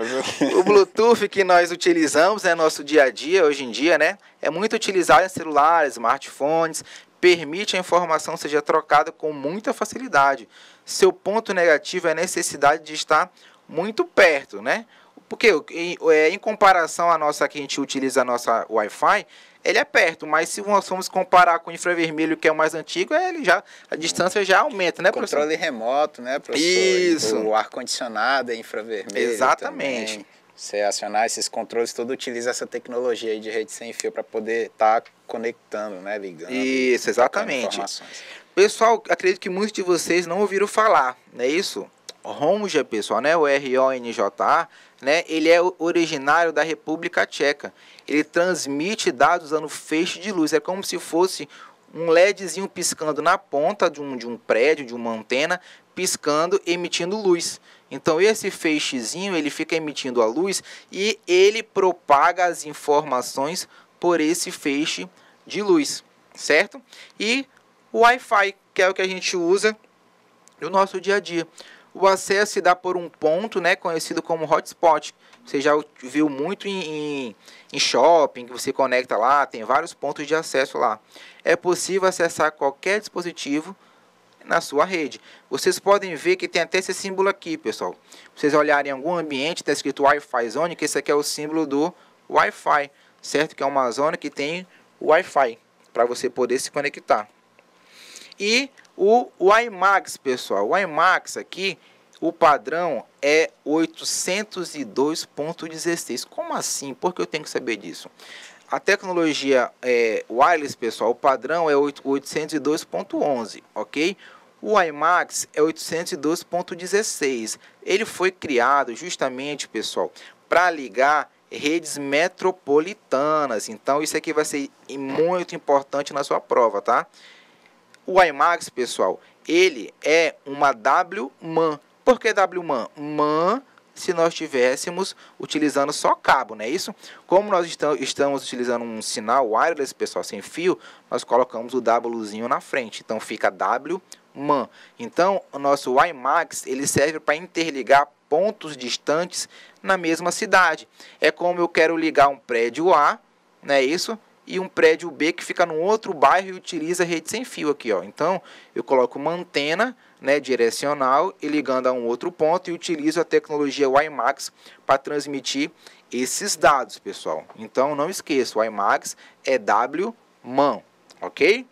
o Bluetooth que nós utilizamos no né, nosso dia a dia, hoje em dia, né? É muito utilizado em celulares, smartphones, permite a informação seja trocada com muita facilidade. Seu ponto negativo é a necessidade de estar muito perto, né? Porque em, é, em comparação à nossa que a gente utiliza a nossa Wi-Fi, ele é perto, mas se nós formos comparar com o infravermelho, que é o mais antigo, é, ele já, a distância já aumenta, né, professor? Controle remoto, né, professor? Isso. O ar-condicionado é infravermelho. Exatamente. Também. Você acionar esses controles, tudo utiliza essa tecnologia aí de rede sem fio para poder estar tá conectando, né, ligando. Isso, exatamente. Pessoal, acredito que muitos de vocês não ouviram falar, não é isso? Ronja, pessoal, né? O R-O-N-J-A, né? Ele é originário da República Tcheca. Ele transmite dados usando feixe de luz. É como se fosse um LEDzinho piscando na ponta de um, de um prédio, de uma antena, piscando, emitindo luz. Então esse feixezinho ele fica emitindo a luz e ele propaga as informações por esse feixe de luz, certo? E o Wi-Fi, que é o que a gente usa no nosso dia a dia. O acesso se dá por um ponto, né, conhecido como hotspot. Você já viu muito em, em, em shopping, que você conecta lá, tem vários pontos de acesso lá. É possível acessar qualquer dispositivo na sua rede. Vocês podem ver que tem até esse símbolo aqui, pessoal. Vocês olharem em algum ambiente, está escrito Wi-Fi Zone, que esse aqui é o símbolo do Wi-Fi, certo? Que é uma zona que tem Wi-Fi, para você poder se conectar. E o, o IMAX, pessoal, o IMAX aqui, o padrão é 802.16. Como assim? Por que eu tenho que saber disso? A tecnologia é, wireless, pessoal, o padrão é 802.11, ok? O IMAX é 802.16. Ele foi criado justamente, pessoal, para ligar redes metropolitanas. Então, isso aqui vai ser muito importante na sua prova, tá? O IMAX, pessoal, ele é uma WMAN. Por que WMAN? MAN se nós estivéssemos utilizando só cabo, não é isso? Como nós estamos utilizando um sinal wireless, pessoal, sem fio, nós colocamos o Wzinho na frente. Então fica WMAN. Então, o nosso WiMAX, ele serve para interligar pontos distantes na mesma cidade. É como eu quero ligar um prédio A não é isso? E um prédio B que fica num outro bairro e utiliza rede sem fio aqui, ó. Então, eu coloco uma antena, né, direcional e ligando a um outro ponto e utilizo a tecnologia WiMAX para transmitir esses dados, pessoal. Então, não esqueça, o WiMAX é WMAN, ok?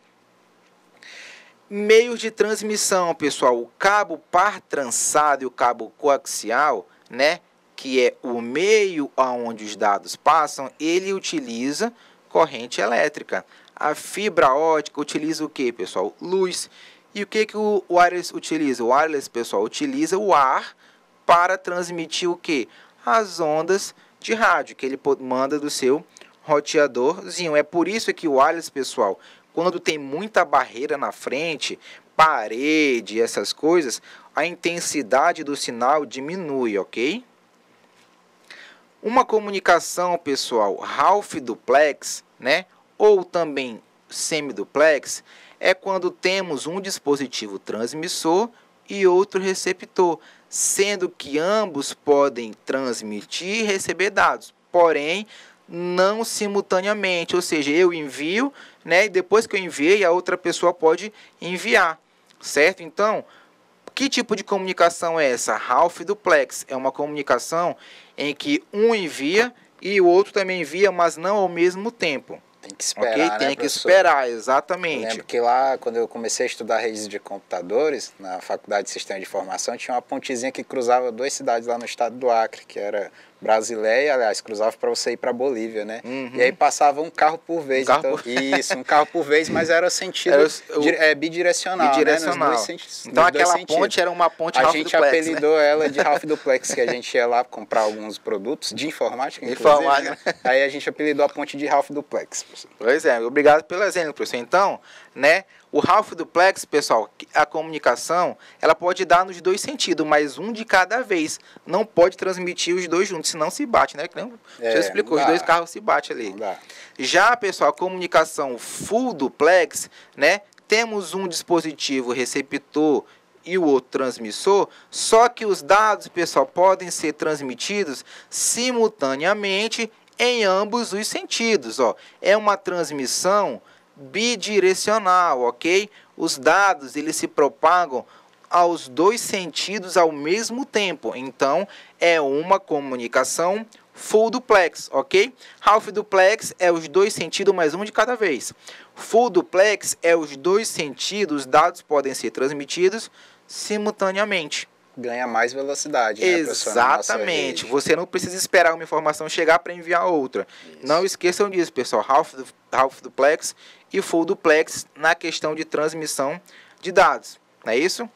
Meios de transmissão, pessoal. O cabo par trançado e o cabo coaxial, né? Que é o meio aonde os dados passam, ele utiliza corrente elétrica. A fibra ótica utiliza o que, pessoal? Luz. E o que, que o wireless utiliza? O wireless, pessoal, utiliza o ar para transmitir o que? As ondas de rádio que ele manda do seu roteadorzinho. É por isso que o wireless, pessoal, quando tem muita barreira na frente, parede, essas coisas, a intensidade do sinal diminui, ok? Uma comunicação, pessoal, half duplex, né? Ou também semiduplex, é quando temos um dispositivo transmissor e outro receptor, sendo que ambos podem transmitir e receber dados. Porém, não simultaneamente, ou seja, eu envio, né, e depois que eu enviei, a outra pessoa pode enviar, certo? Então, que tipo de comunicação é essa? Half duplex é uma comunicação em que um envia e o outro também envia, mas não ao mesmo tempo. Tem que esperar, okay? né, Tem que professor? esperar, exatamente. Eu lembro que lá, quando eu comecei a estudar redes de computadores, na Faculdade de Sistema de Informação, tinha uma pontezinha que cruzava duas cidades lá no estado do Acre, que era Brasileia, aliás, cruzava para você ir para Bolívia, né? Uhum. E aí passava um carro por vez. Um carro então, por- Isso, um carro por vez, mas era sentido Era o- di- é, bidirecional, bidirecional. né? Nos dois senti- então aquela sentidos. ponte era uma ponte A half gente duplex, né? apelidou ela de Half Duplex, que a gente ia lá comprar alguns produtos de informática, inclusive, Informática. né? Aí a gente apelidou a ponte de Half Duplex. professor. Pois é, obrigado pelo exemplo, professor. Então, né, o half duplex, pessoal, a comunicação, ela pode dar nos dois sentidos, mas um de cada vez. Não pode transmitir os dois juntos, senão se bate, né? Que nem o É, senhor explicou, os dois carros se batem ali. Já, pessoal, a comunicação full duplex, né? Temos um dispositivo receptor e o outro transmissor, só que os dados, pessoal, podem ser transmitidos simultaneamente em ambos os sentidos, ó. É uma transmissão bidirecional, OK? Os dados, eles se propagam aos dois sentidos ao mesmo tempo. Então, é uma comunicação full duplex, ok? Half duplex é os dois sentidos mais um de cada vez. Full duplex é os dois sentidos, os dados podem ser transmitidos simultaneamente. Ganha mais velocidade, né, Exatamente. Você não precisa esperar uma informação chegar para enviar outra. Não esqueçam disso, pessoal. Half, half duplex e full duplex na questão de transmissão de dados. Não é isso?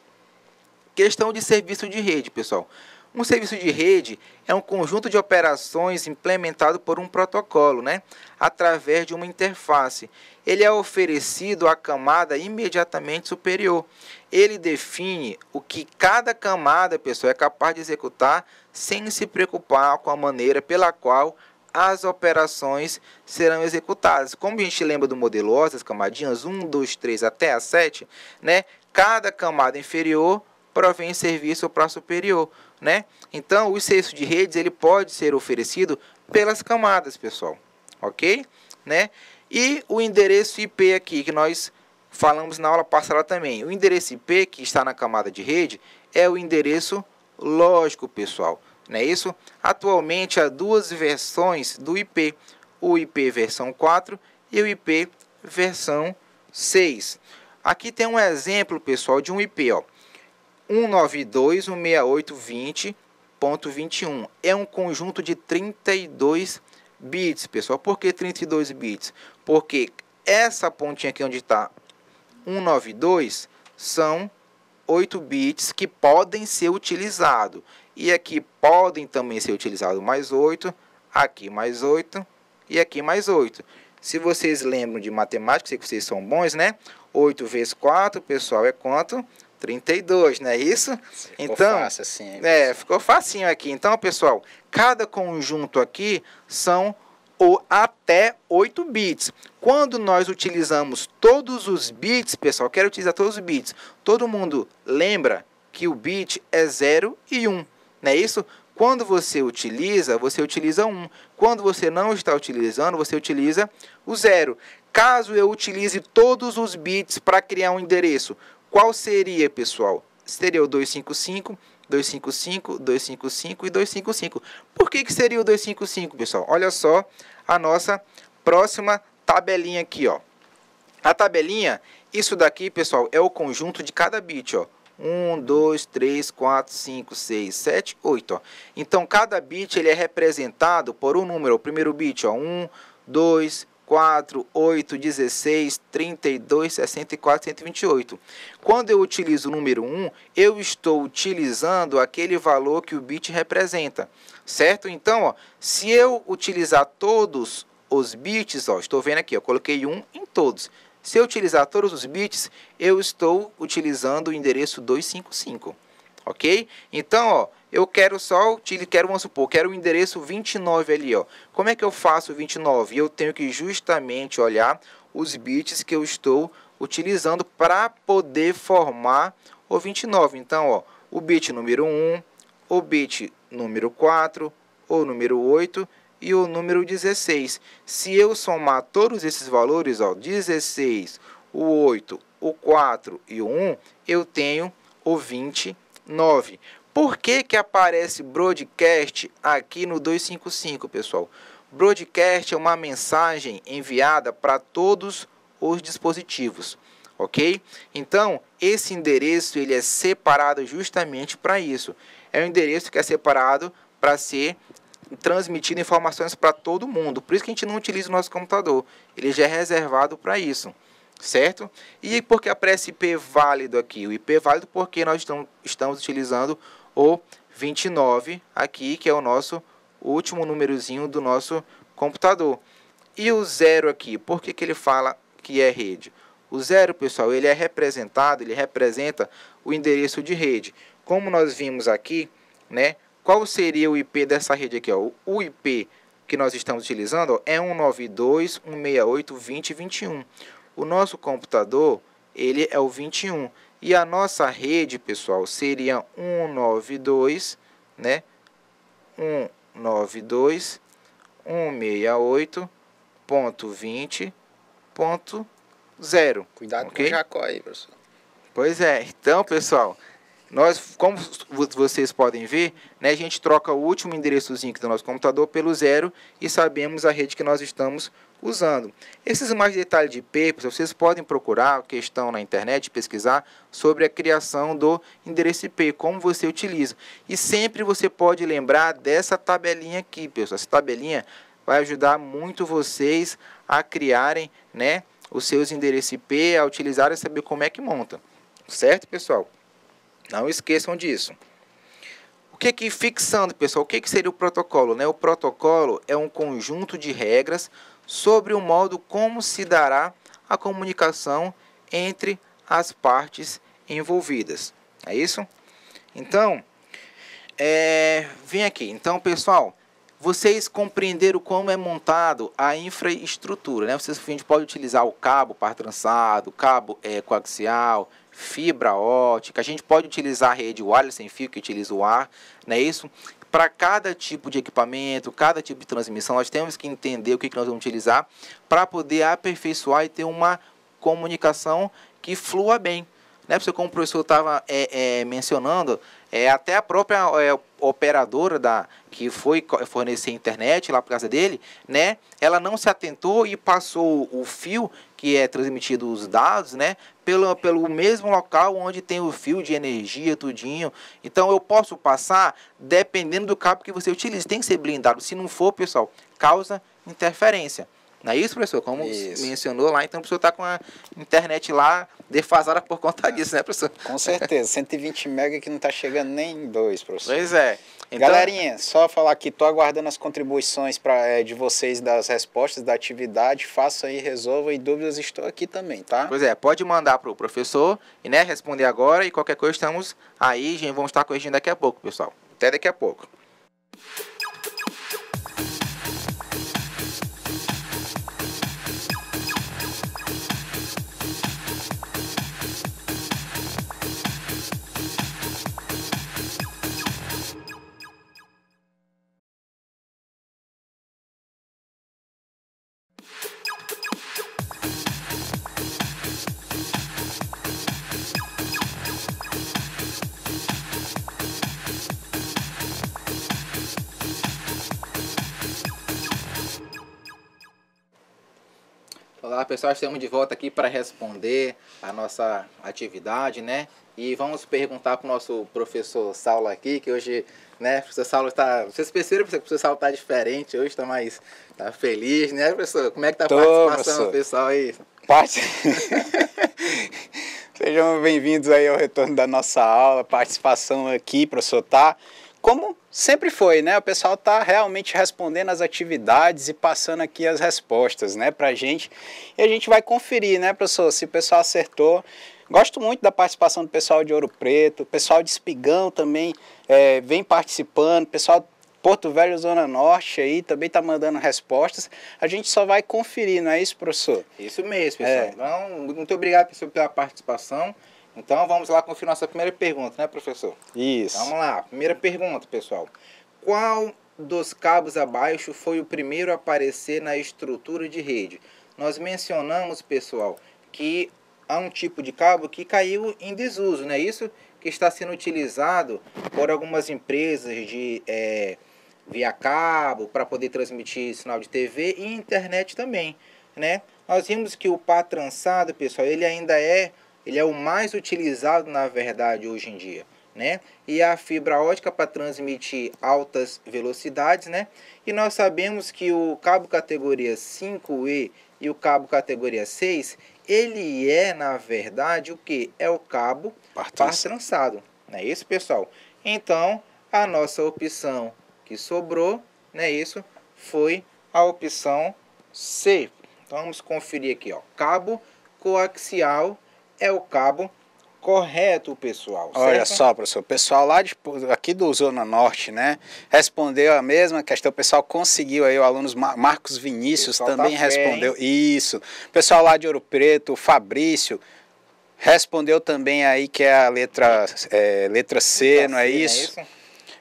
Questão de serviço de rede, pessoal. Um serviço de rede é um conjunto de operações implementado por um protocolo, né? Através de uma interface. Ele é oferecido à camada imediatamente superior. Ele define o que cada camada, pessoal, é capaz de executar sem se preocupar com a maneira pela qual as operações serão executadas. Como a gente lembra do modelo OS, as camadinhas 1, 2, 3 até a 7, né? Cada camada inferior provém serviço para superior, né? Então, o serviço de redes ele pode ser oferecido pelas camadas, pessoal, ok? Né? E o endereço IP aqui que nós falamos na aula passada também. O endereço IP que está na camada de rede é o endereço lógico, pessoal. Não é isso? Atualmente há duas versões do IP, o IP versão 4 e o IP versão 6. Aqui tem um exemplo, pessoal, de um IP, ó. 192.168.20.21. É um conjunto de 32 bits, pessoal. Por que 32 bits? Porque essa pontinha aqui onde está 192 são 8 bits que podem ser utilizados. E aqui podem também ser utilizados mais 8, aqui mais 8 e aqui mais 8. Se vocês lembram de matemática, sei que vocês são bons, né? 8 vezes 4, pessoal, é quanto? 32, não é isso? Ficou então, fácil assim, é, ficou facinho aqui. Então, pessoal, cada conjunto aqui são o até 8 bits. Quando nós utilizamos todos os bits, pessoal, quero utilizar todos os bits. Todo mundo lembra que o bit é 0 e 1, um, não é isso? Quando você utiliza, você utiliza 1. Quando você não está utilizando, você utiliza o 0. Caso eu utilize todos os bits para criar um endereço, qual seria, pessoal? Seria o 255, 255, 255 e 255. Por que, que seria o 255, pessoal? Olha só a nossa próxima tabelinha aqui, ó. A tabelinha, isso daqui, pessoal, é o conjunto de cada bit, ó. 1, 2, 3, 4, 5, 6, 7, 8. Ó. Então, cada bit ele é representado por um número. O primeiro bit, ó, 1, 2, 4, 8, 16, 32, 64, 128. Quando eu utilizo o número 1, eu estou utilizando aquele valor que o bit representa, certo? Então, ó, se eu utilizar todos os bits, ó, estou vendo aqui, eu coloquei 1 em todos. Se eu utilizar todos os bits, eu estou utilizando o endereço 255, ok? Então, ó, eu quero só, quero, vamos supor, quero o endereço 29 ali, ó. Como é que eu faço o 29? Eu tenho que justamente olhar os bits que eu estou utilizando para poder formar o 29. Então, ó, o bit número 1, o bit número 4, o número 8 e o número 16. Se eu somar todos esses valores, ó, 16, o 8, o 4 e o 1, eu tenho o 29. Por que, que aparece broadcast aqui no 255, pessoal? Broadcast é uma mensagem enviada para todos os dispositivos, ok? Então, esse endereço ele é separado justamente para isso. É um endereço que é separado para ser transmitido informações para todo mundo. Por isso que a gente não utiliza o nosso computador. Ele já é reservado para isso, certo? E por que aparece IP válido aqui? O IP válido porque nós estamos utilizando o 29 aqui, que é o nosso último númerozinho do nosso computador. E o zero aqui, por que, que ele fala que é rede? O zero, pessoal, ele é representado, ele representa o endereço de rede. Como nós vimos aqui, né? Qual seria o IP dessa rede aqui? Ó? O IP que nós estamos utilizando ó, é 192.168.20.21. O nosso computador, ele é o 21. E a nossa rede, pessoal, seria 192, né? 192.168.20.0. Cuidado okay? com o Jacó aí, professor. Pois é. Então, pessoal, nós, como vocês podem ver, né, a gente troca o último endereçozinho do nosso computador pelo zero e sabemos a rede que nós estamos usando. Esses mais detalhes de IP, vocês podem procurar questão na internet, pesquisar sobre a criação do endereço IP, como você utiliza. E sempre você pode lembrar dessa tabelinha aqui, pessoal. Essa tabelinha vai ajudar muito vocês a criarem né, os seus endereços IP, a utilizar e saber como é que monta. Certo, pessoal? Não esqueçam disso. O que que fixando, pessoal? O que que seria o protocolo, né? O protocolo é um conjunto de regras sobre o modo como se dará a comunicação entre as partes envolvidas. É isso? Então, é, vem aqui. Então, pessoal, vocês compreenderam como é montado a infraestrutura, né? Vocês a gente pode utilizar o cabo par trançado, cabo é, coaxial, fibra ótica, a gente pode utilizar a rede wireless sem fio, que utiliza o ar, não é isso? Para cada tipo de equipamento, cada tipo de transmissão, nós temos que entender o que, que nós vamos utilizar para poder aperfeiçoar e ter uma comunicação que flua bem. Né? Porque como o professor estava é, é, mencionando, é, até a própria é, operadora da, que foi fornecer internet lá por casa dele, né? Ela não se atentou e passou o fio que é transmitido os dados, né? Pelo, pelo mesmo local onde tem o fio de energia, tudinho. Então eu posso passar dependendo do cabo que você utiliza. Tem que ser blindado. Se não for, pessoal, causa interferência. Não é isso, professor? Como isso. mencionou lá, então o professor está com a internet lá defasada por conta é. disso, né, professor? Com certeza, 120 mega que não está chegando nem em dois, professor. Pois é. Então... Galerinha, só falar aqui, estou aguardando as contribuições pra, é, de vocês das respostas da atividade, faça aí, resolva e dúvidas estou aqui também, tá? Pois é, pode mandar para o professor e né, responder agora e qualquer coisa estamos aí, gente, vamos estar corrigindo daqui a pouco, pessoal. Até daqui a pouco. Pessoal, estamos de volta aqui para responder a nossa atividade, né? E vamos perguntar para o nosso professor Saulo aqui, que hoje, né, o professor Saulo está. Vocês perceberam que o professor Saulo está diferente hoje, está mais. está feliz, né, professor? Como é que está a participação do pessoal aí? Parte... Sejam bem-vindos aí ao retorno da nossa aula, participação aqui, professor, tá? Como sempre foi, né? O pessoal tá realmente respondendo as atividades e passando aqui as respostas, né, pra gente. E a gente vai conferir, né, professor, se o pessoal acertou. Gosto muito da participação do pessoal de Ouro Preto, o pessoal de Espigão também é, vem participando, o pessoal de Porto Velho, Zona Norte aí também está mandando respostas. A gente só vai conferir, não é isso, professor? Isso mesmo, pessoal. É. Então, muito obrigado, professor, pela participação. Então, vamos lá conferir nossa primeira pergunta, né, professor? Isso. Vamos lá, primeira pergunta, pessoal. Qual dos cabos abaixo foi o primeiro a aparecer na estrutura de rede? Nós mencionamos, pessoal, que há um tipo de cabo que caiu em desuso, não é isso? Que está sendo utilizado por algumas empresas de é, via cabo para poder transmitir sinal de TV e internet também, né? Nós vimos que o pá trançado, pessoal, ele ainda é, ele é o mais utilizado na verdade hoje em dia, né? E a fibra ótica para transmitir altas velocidades, né? E nós sabemos que o cabo categoria 5E e o cabo categoria 6, ele é, na verdade, o que? É o cabo Par trançado. trançado. Não é isso, pessoal? Então, a nossa opção que sobrou, não é isso? Foi a opção C. Então, vamos conferir aqui, ó. Cabo coaxial é o cabo correto, pessoal. Olha certo? só, professor, o pessoal lá de, aqui do Zona Norte, né, respondeu a mesma questão. O pessoal conseguiu aí, o aluno Mar- Marcos Vinícius Pessoal também tá respondeu. Isso. O pessoal lá de Ouro Preto, o Fabrício, respondeu também aí que é a letra, é, letra C, Tá não é C, isso?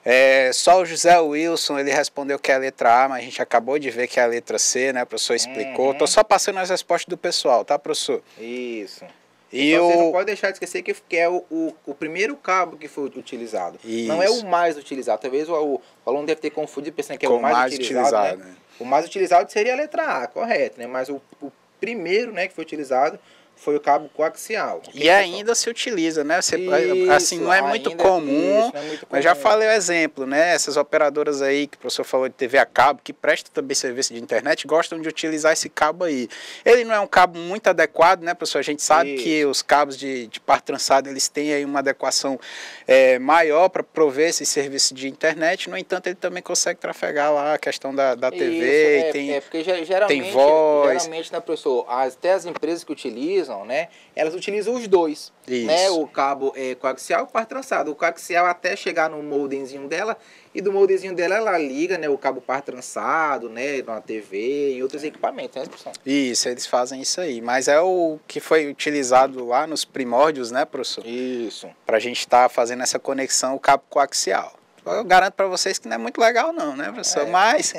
É, só o José Wilson, ele respondeu que é a letra A, mas a gente acabou de ver que é a letra C, né? O professor explicou. Uhum. Tô só passando as respostas do pessoal, tá, professor? Isso. E então, você não pode deixar de esquecer que, que é o, o, o primeiro cabo que foi utilizado. Não é Isso. o mais utilizado. Talvez o, o aluno deve ter confundido pensando que é com o mais, utilizado. né? né? O mais utilizado seria a letra A, correto, né? Mas o, o primeiro né, que foi utilizado foi o cabo coaxial. E ainda se utiliza, né? Você, Isso, assim, não é muito comum, isso, é muito mas já comum. falei o exemplo, né? Essas operadoras aí que o professor falou de TV a cabo, que prestam também serviço de internet, gostam de utilizar esse cabo aí. Ele não é um cabo muito adequado, né, professor? A gente sabe Isso. que os cabos de, de par trançado, eles têm aí uma adequação é, maior para prover esse serviço de internet, no entanto, ele também consegue trafegar lá a questão da, da TV é, tem... é, porque ge- geralmente, voz. geralmente, né, professor, as- até as empresas que utilizam, né, elas utilizam os dois, Isso. né, o cabo é, coaxial e o par trançado. O coaxial até chegar no modemzinho dela e do modemzinho dela ela liga, né, o cabo par trançado, né, na TV e outros equipamentos, né? Isso, eles fazem isso aí. Mas é o que foi utilizado lá nos primórdios, né, professor? Isso. Para a gente estar fazendo essa conexão, o cabo coaxial. Eu garanto para vocês que não é muito legal, não, né, professor? É. Mas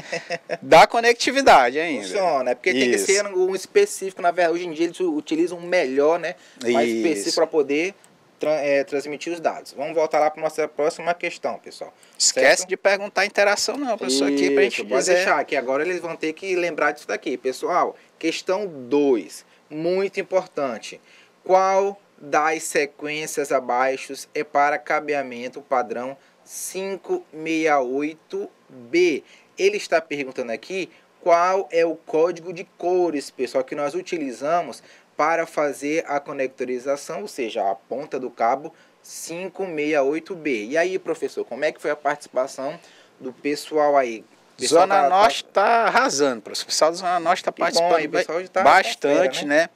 dá conectividade ainda. Funciona, é porque tem que Isso. ser um específico, na verdade, hoje em dia eles utilizam um melhor, né, mais Isso. específico para poder tra- é, transmitir os dados. Vamos voltar lá para nossa próxima questão, pessoal. Esquece Certo? de perguntar a interação, não, professor, aqui para a gente Isso, pode dizer. deixar, que agora eles vão ter que lembrar disso daqui. Pessoal, questão 2, muito importante. Qual das sequências abaixo é para cabeamento padrão 568B? Ele está perguntando aqui qual é o código de cores, pessoal, que nós utilizamos para fazer a conectorização, ou seja, a ponta do cabo 568B. E aí, professor, como é que foi a participação do pessoal aí? Pessoal Zona tá- tá- Norte está arrasando, professor. O pessoal da Zona Norte está Que bom, participando aí pessoal tá- bastante, tá né?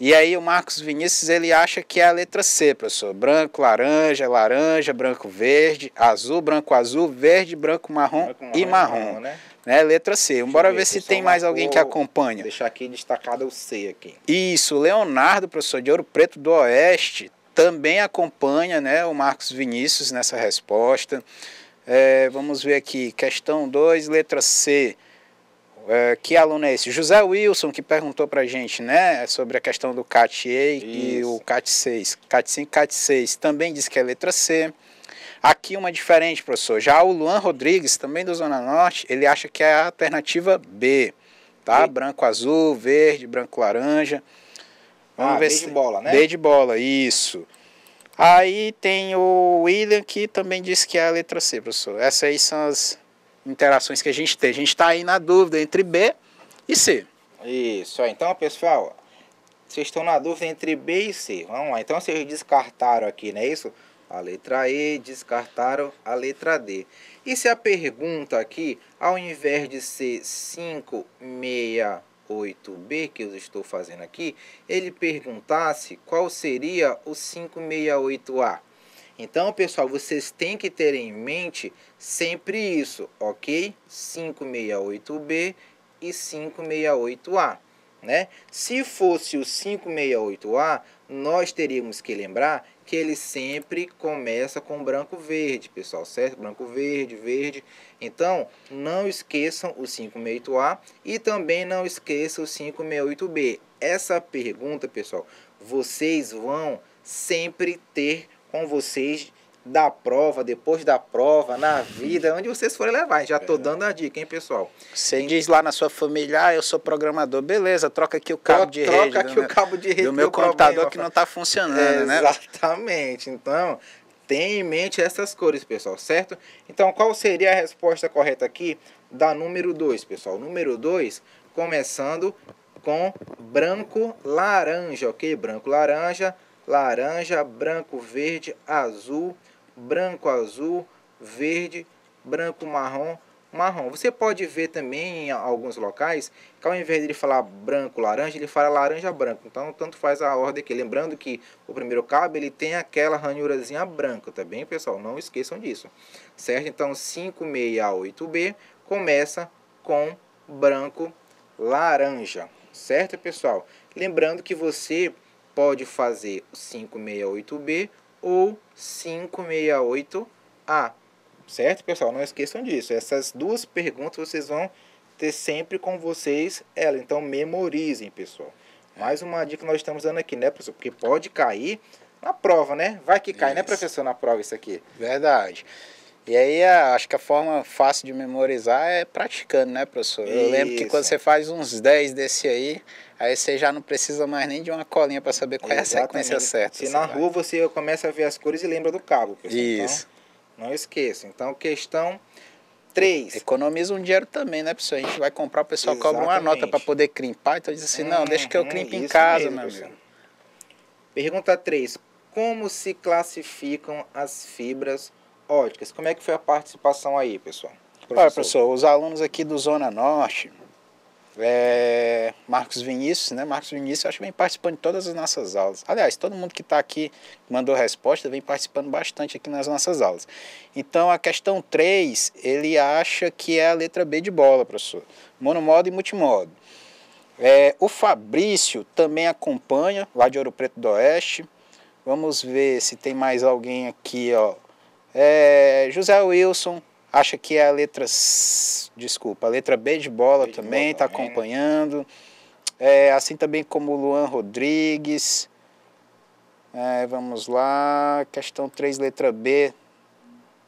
E aí o Marcos Vinícius, ele acha que é a letra C, professor. Branco, laranja, laranja, branco, verde, azul, branco, azul, verde, branco, marrom com e marrom. né? Né? Letra C. Bora eu ver, ver se tem mais alguém que acompanha. Deixar aqui destacado o C aqui. Isso, Leonardo, professor de Ouro Preto do Oeste, também acompanha né, o Marcos Vinícius nessa resposta. É, vamos ver aqui, questão 2, letra C. É, que aluno é esse? José Wilson, que perguntou para a gente né, sobre a questão do CAT E e o CAT 6. CAT 5 CAT 6 também diz que é letra C. Aqui uma diferente, professor. Já o Luan Rodrigues, também do Zona Norte, ele acha que é a alternativa B. tá? Branco, azul, verde, branco, laranja. Vamos ah, ver se... de bola, né? B de bola, isso. Aí tem o William que também disse que é a letra C, professor. Essas aí são as interações que a gente tem. A gente está aí na dúvida entre B e C. Isso, então pessoal, vocês estão na dúvida entre B e C. Vamos lá, então vocês descartaram aqui, não é isso? A letra E, descartaram a letra D. E se a pergunta aqui, ao invés de ser 568B, que eu estou fazendo aqui, ele perguntasse qual seria o 568A? Então, pessoal, vocês têm que ter em mente sempre isso, ok? 568B e 568A. Né? Se fosse o 568A, nós teríamos que lembrar que ele sempre começa com branco verde, pessoal, certo? Branco verde, verde. Então, não esqueçam o 568A e também não esqueçam o 568B. Essa pergunta, pessoal, vocês vão sempre ter com vocês da prova, depois da prova, na vida, onde vocês forem levar. Já estou dando a dica, hein, pessoal? Você diz lá na sua família, ah, eu sou programador, beleza, troca aqui o cabo de troca rede. Troca aqui o cabo de rede. Do meu computador problema. que não está funcionando, é, né? Exatamente. Então, tenha em mente essas cores, pessoal, certo? Então, qual seria a resposta correta aqui da número 2, pessoal? Número 2, começando com branco laranja, ok? Branco laranja, branco verde, azul, branco, azul, verde, branco, marrom, marrom. Você pode ver também em alguns locais que ao invés de ele falar branco, laranja, ele fala laranja, branco. Então, tanto faz a ordem aqui. Lembrando que o primeiro cabo ele tem aquela ranhurazinha branca, tá bem, pessoal? Não esqueçam disso, certo? Então, 568B começa com branco, laranja, certo, pessoal? Lembrando que você pode fazer o 568B ou 568A. Certo, pessoal? Não esqueçam disso. Essas duas perguntas vocês vão ter sempre com vocês ela. Então, memorizem, pessoal. Mais uma dica que nós estamos dando aqui, né, professor? Porque pode cair na prova, né? Vai que cai, né, isso. né, professor, na prova isso aqui. Verdade. E aí, acho que a forma fácil de memorizar é praticando, né, professor? Eu lembro que quando você faz uns 10 desse aí, aí você já não precisa mais nem de uma colinha para saber qual Exatamente. é a sequência certa. Se na vai. rua você começa a ver as cores e lembra do cabo, pessoal. Então, Isso. Então, não esqueça. Então, questão 3. Economiza um dinheiro também, né, pessoal? A gente vai comprar, o pessoal Exatamente. cobra uma nota para poder crimpar, então diz assim, não, deixa que eu crimpe em casa, mesmo, meu amigo. Pergunta 3. Como se classificam as fibras óticas. Como é que foi a participação aí, pessoal? Professor? Olha, professor, os alunos aqui do Zona Norte, é, Marcos Vinícius, né? Marcos Vinícius, acho que vem participando de todas as nossas aulas. Aliás, todo mundo que está aqui, mandou resposta, vem participando bastante aqui nas nossas aulas. Então, a questão 3, ele acha que é a letra B de bola, professor. Monomodo e multimodo. É, o Fabrício também acompanha, lá de Ouro Preto do Oeste. Vamos ver se tem mais alguém aqui, ó. É, José Wilson acha que é a letra, desculpa, a letra B de bola B de também, está né? acompanhando. É, assim também como Luan Rodrigues. É, vamos lá, questão 3, letra B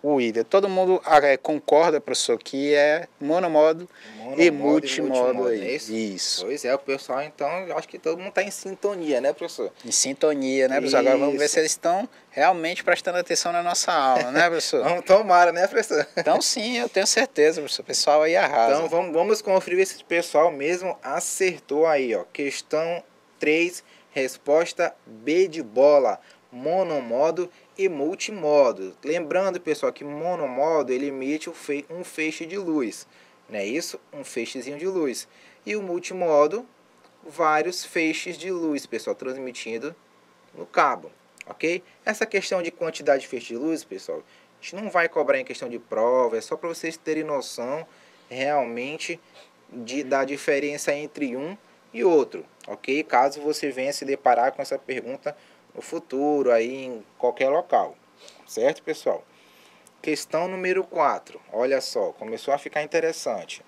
o William. Todo mundo ah, é, concorda, professor, que é monomodo, monomodo e multimodo aí. É isso? isso? Pois é, o pessoal, então, acho que todo mundo está em sintonia, né, professor? Em sintonia, né, professor? Isso. Agora vamos ver se eles estão realmente prestando atenção na nossa aula, né, professor? vamos, tomara, né, professor? Então, sim, eu tenho certeza, professor. O pessoal aí arrasa. Então, vamos, vamos conferir se o pessoal mesmo acertou aí, ó. Questão 3, resposta B de bola. Monomodo e multimodo. Lembrando, pessoal, que monomodo ele emite um feixe de luz, não é isso? Um feixezinho de luz. E o multimodo, vários feixes de luz, pessoal, transmitindo no cabo, ok? Essa questão de quantidade de feixe de luz, pessoal, a gente não vai cobrar em questão de prova, é só para vocês terem noção realmente de, da diferença entre um e outro, ok? Caso você venha se deparar com essa pergunta no futuro, aí em qualquer local. Certo, pessoal? Questão número 4. Olha só, começou a ficar interessante.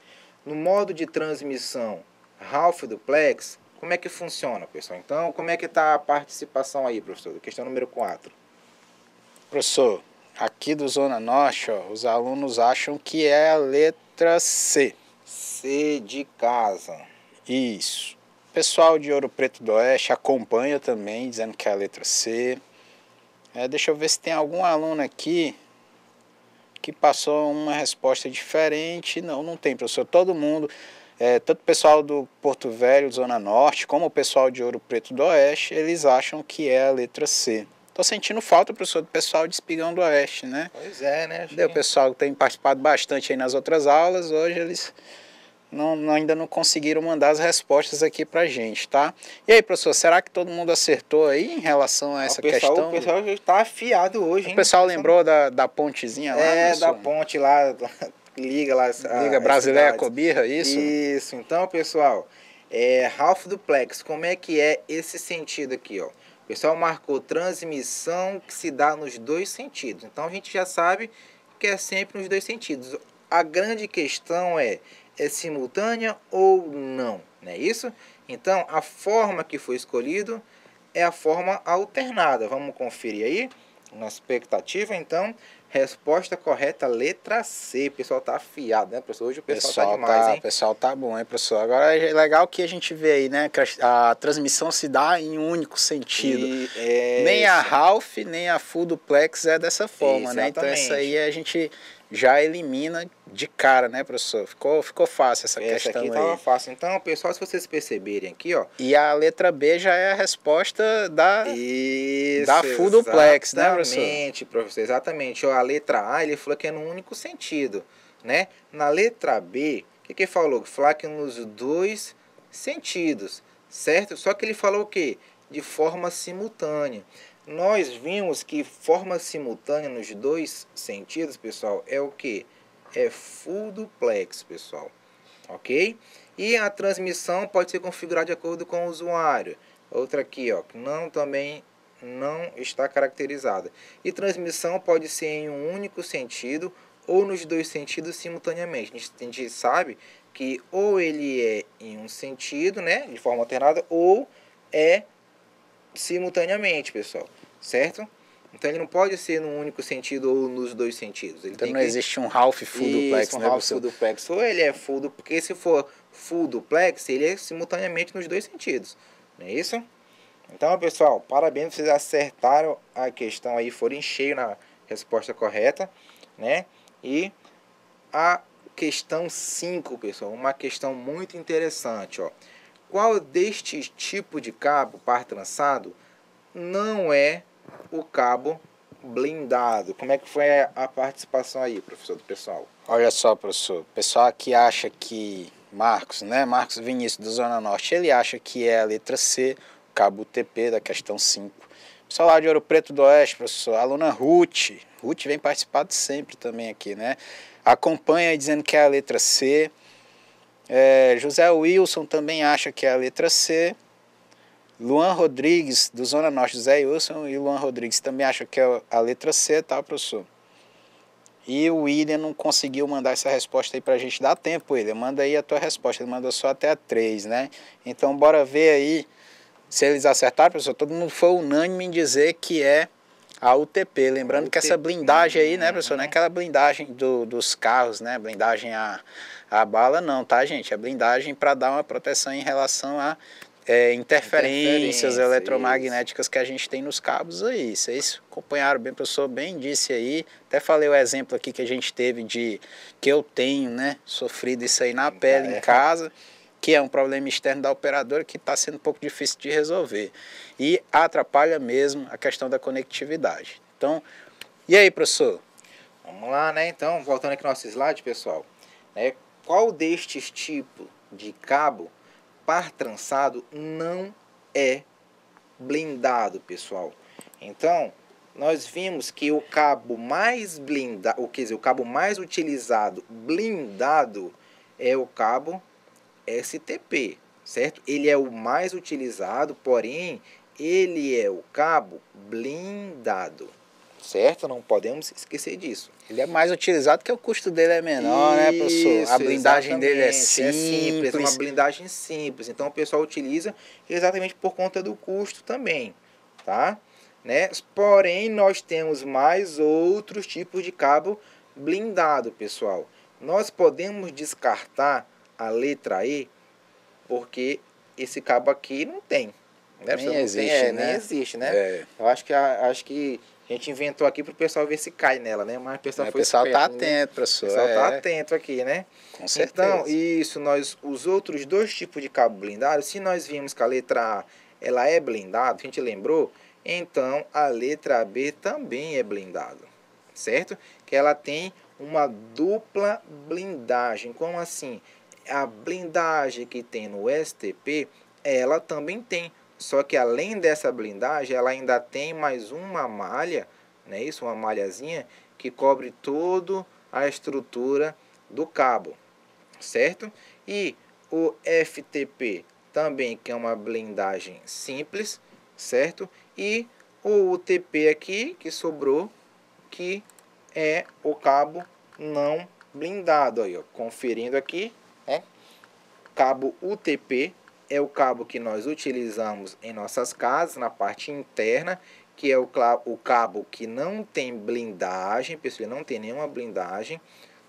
No modo de transmissão Ralph Duplex, como é que funciona, pessoal? Então, como é que está a participação aí, professor? Questão número 4. Professor, aqui do Zona Norte, ó, os alunos acham que é a letra C. C de casa. Isso. Pessoal de Ouro Preto do Oeste acompanha também, dizendo que é a letra C. É, deixa eu ver se tem algum aluno aqui que passou uma resposta diferente. Não, não tem, professor. Todo mundo, é, tanto o pessoal do Porto Velho, Zona Norte, como o pessoal de Ouro Preto do Oeste, eles acham que é a letra C. Tô sentindo falta, professor, do pessoal de Espigão do Oeste, né? Pois é, né? Deu o pessoal que tem participado bastante aí nas outras aulas, hoje eles não, não, ainda não conseguiram mandar as respostas aqui pra gente, tá? E aí, professor, será que todo mundo acertou aí em relação a essa o pessoal, questão? O pessoal já está afiado hoje, hein? O pessoal lembrou da, da pontezinha lá? É, professor? da ponte lá, liga lá. Liga Brasileira Cobirra, isso? Isso, então, pessoal, é, Ralph Duplex, como é que é esse sentido aqui, ó? O pessoal marcou transmissão que se dá nos dois sentidos. Então a gente já sabe que é sempre nos dois sentidos. A grande questão é, é simultânea ou não, não é isso? Então a forma que foi escolhido é a forma alternada. Vamos conferir aí na expectativa, então. Resposta correta, letra C. O pessoal tá afiado, né, professor? Hoje o pessoal, pessoal tá demais, tá, hein? O pessoal tá bom, hein, professor? Agora é legal que a gente vê aí, né, que a, a transmissão se dá em um único sentido. E, é, nem a Ralph, nem a Full Duplex é dessa forma, né? Então essa aí a gente já elimina de cara, né, professor? Ficou, ficou fácil essa, Essa questão aqui aí. tava fácil. Então, pessoal, se vocês perceberem aqui, ó. E a letra B já é a resposta da. Isso, Da full duplex, né, professor? Exatamente, professor. Exatamente. Ó, a letra A, ele falou que é no único sentido, né? Na letra B, o que que ele falou? Falar que nos dois sentidos, certo? Só que ele falou o quê? De forma simultânea. Nós vimos que forma simultânea nos dois sentidos, pessoal, é o que? É full duplex, pessoal. Ok? E a transmissão pode ser configurada de acordo com o usuário. Outra aqui, ó, que não também não está caracterizada. E transmissão pode ser em um único sentido ou nos dois sentidos simultaneamente. A gente, a gente sabe que ou ele é em um sentido, né, de forma alternada, ou é simultaneamente, pessoal, certo? Então ele não pode ser num único sentido ou nos dois sentidos. Ele Então tem não que... existe um Ralph Full Duplex, Isso, um né, professor? full duplex. Ou ele é full duplex, porque se for full duplex, ele é simultaneamente nos dois sentidos. Não é isso? Então, pessoal, parabéns, vocês acertaram a questão aí, foram em cheio na resposta correta, né? E a questão 5, pessoal, uma questão muito interessante, ó. Qual deste tipo de cabo par trançado não é o cabo blindado? Como é que foi a participação aí, professor do pessoal? Olha só, professor. Pessoal aqui acha que Marcos, né? Marcos Vinícius do Zona Norte, ele acha que é a letra C, o cabo TP da questão 5. Pessoal lá de Ouro Preto do Oeste, professor, a aluna Ruth. Ruth vem participando sempre também aqui, né? Acompanha dizendo que é a letra C. É, José Wilson também acha que é a letra C. Luan Rodrigues, do Zona Norte, José Wilson e Luan Rodrigues também acham que é a letra C, tá, professor? E o William não conseguiu mandar essa resposta aí pra gente. Dá tempo, William. Manda aí a tua resposta. Ele mandou só até a 3, né? Então, bora ver aí se eles acertaram, professor. Todo mundo foi unânime em dizer que é a UTP. Lembrando que essa UTP. blindagem aí, né, professor? Não é aquela blindagem do, dos carros, né? Blindagem a, a bala, não, tá, gente? É blindagem para dar uma proteção em relação a é, interferências Interferência, eletromagnéticas que a gente tem nos cabos aí. Vocês acompanharam bem, o professor bem disse aí. Até falei o exemplo aqui que a gente teve de que eu tenho, né, sofrido isso aí na pele É. em casa, que é um problema externo da operadora que está sendo um pouco difícil de resolver. E atrapalha mesmo a questão da conectividade. Então, e aí, professor? Vamos lá, né? Então, voltando aqui no nosso slide, pessoal. Né? Qual destes tipos de cabo par trançado não é blindado, pessoal? Então, nós vimos que o cabo mais blindado, quer dizer, o cabo mais utilizado blindado é o cabo STP, certo? Ele é o mais utilizado, porém, ele é o cabo blindado, certo? Não podemos esquecer disso. Ele é mais utilizado porque o custo dele é menor, né, professor? A Isso, blindagem dele é simples. é uma blindagem simples. Então o pessoal utiliza exatamente por conta do custo também, tá? Né? Porém, nós temos mais outros tipos de cabo blindado, pessoal. Nós podemos descartar a letra E? porque esse cabo aqui não tem. Né? Nem existe, tem, é, né? Nem existe, né? É. Eu acho que, acho que a gente inventou aqui para o pessoal ver se cai nela, né? Mas o pessoal é, foi O pessoal esperto, tá né? atento, professor. O pessoal é. tá atento aqui, né? Com certeza. Então, isso, nós, os outros dois tipos de cabo blindado, se nós vimos que a letra A, ela é blindada, a gente lembrou, então a letra B também é blindado, certo? Que ela tem uma dupla blindagem. Como assim? A blindagem que tem no STP, ela também tem. Só que além dessa blindagem, ela ainda tem mais uma malha, né? Isso, uma malhazinha que cobre toda a estrutura do cabo, certo? E o FTP também que é uma blindagem simples, certo? E o UTP aqui que sobrou, que é o cabo não blindado aí, ó, conferindo aqui, é cabo UTP é o cabo que nós utilizamos em nossas casas na parte interna, que é o, o cabo que não tem blindagem, pessoal, não tem nenhuma blindagem,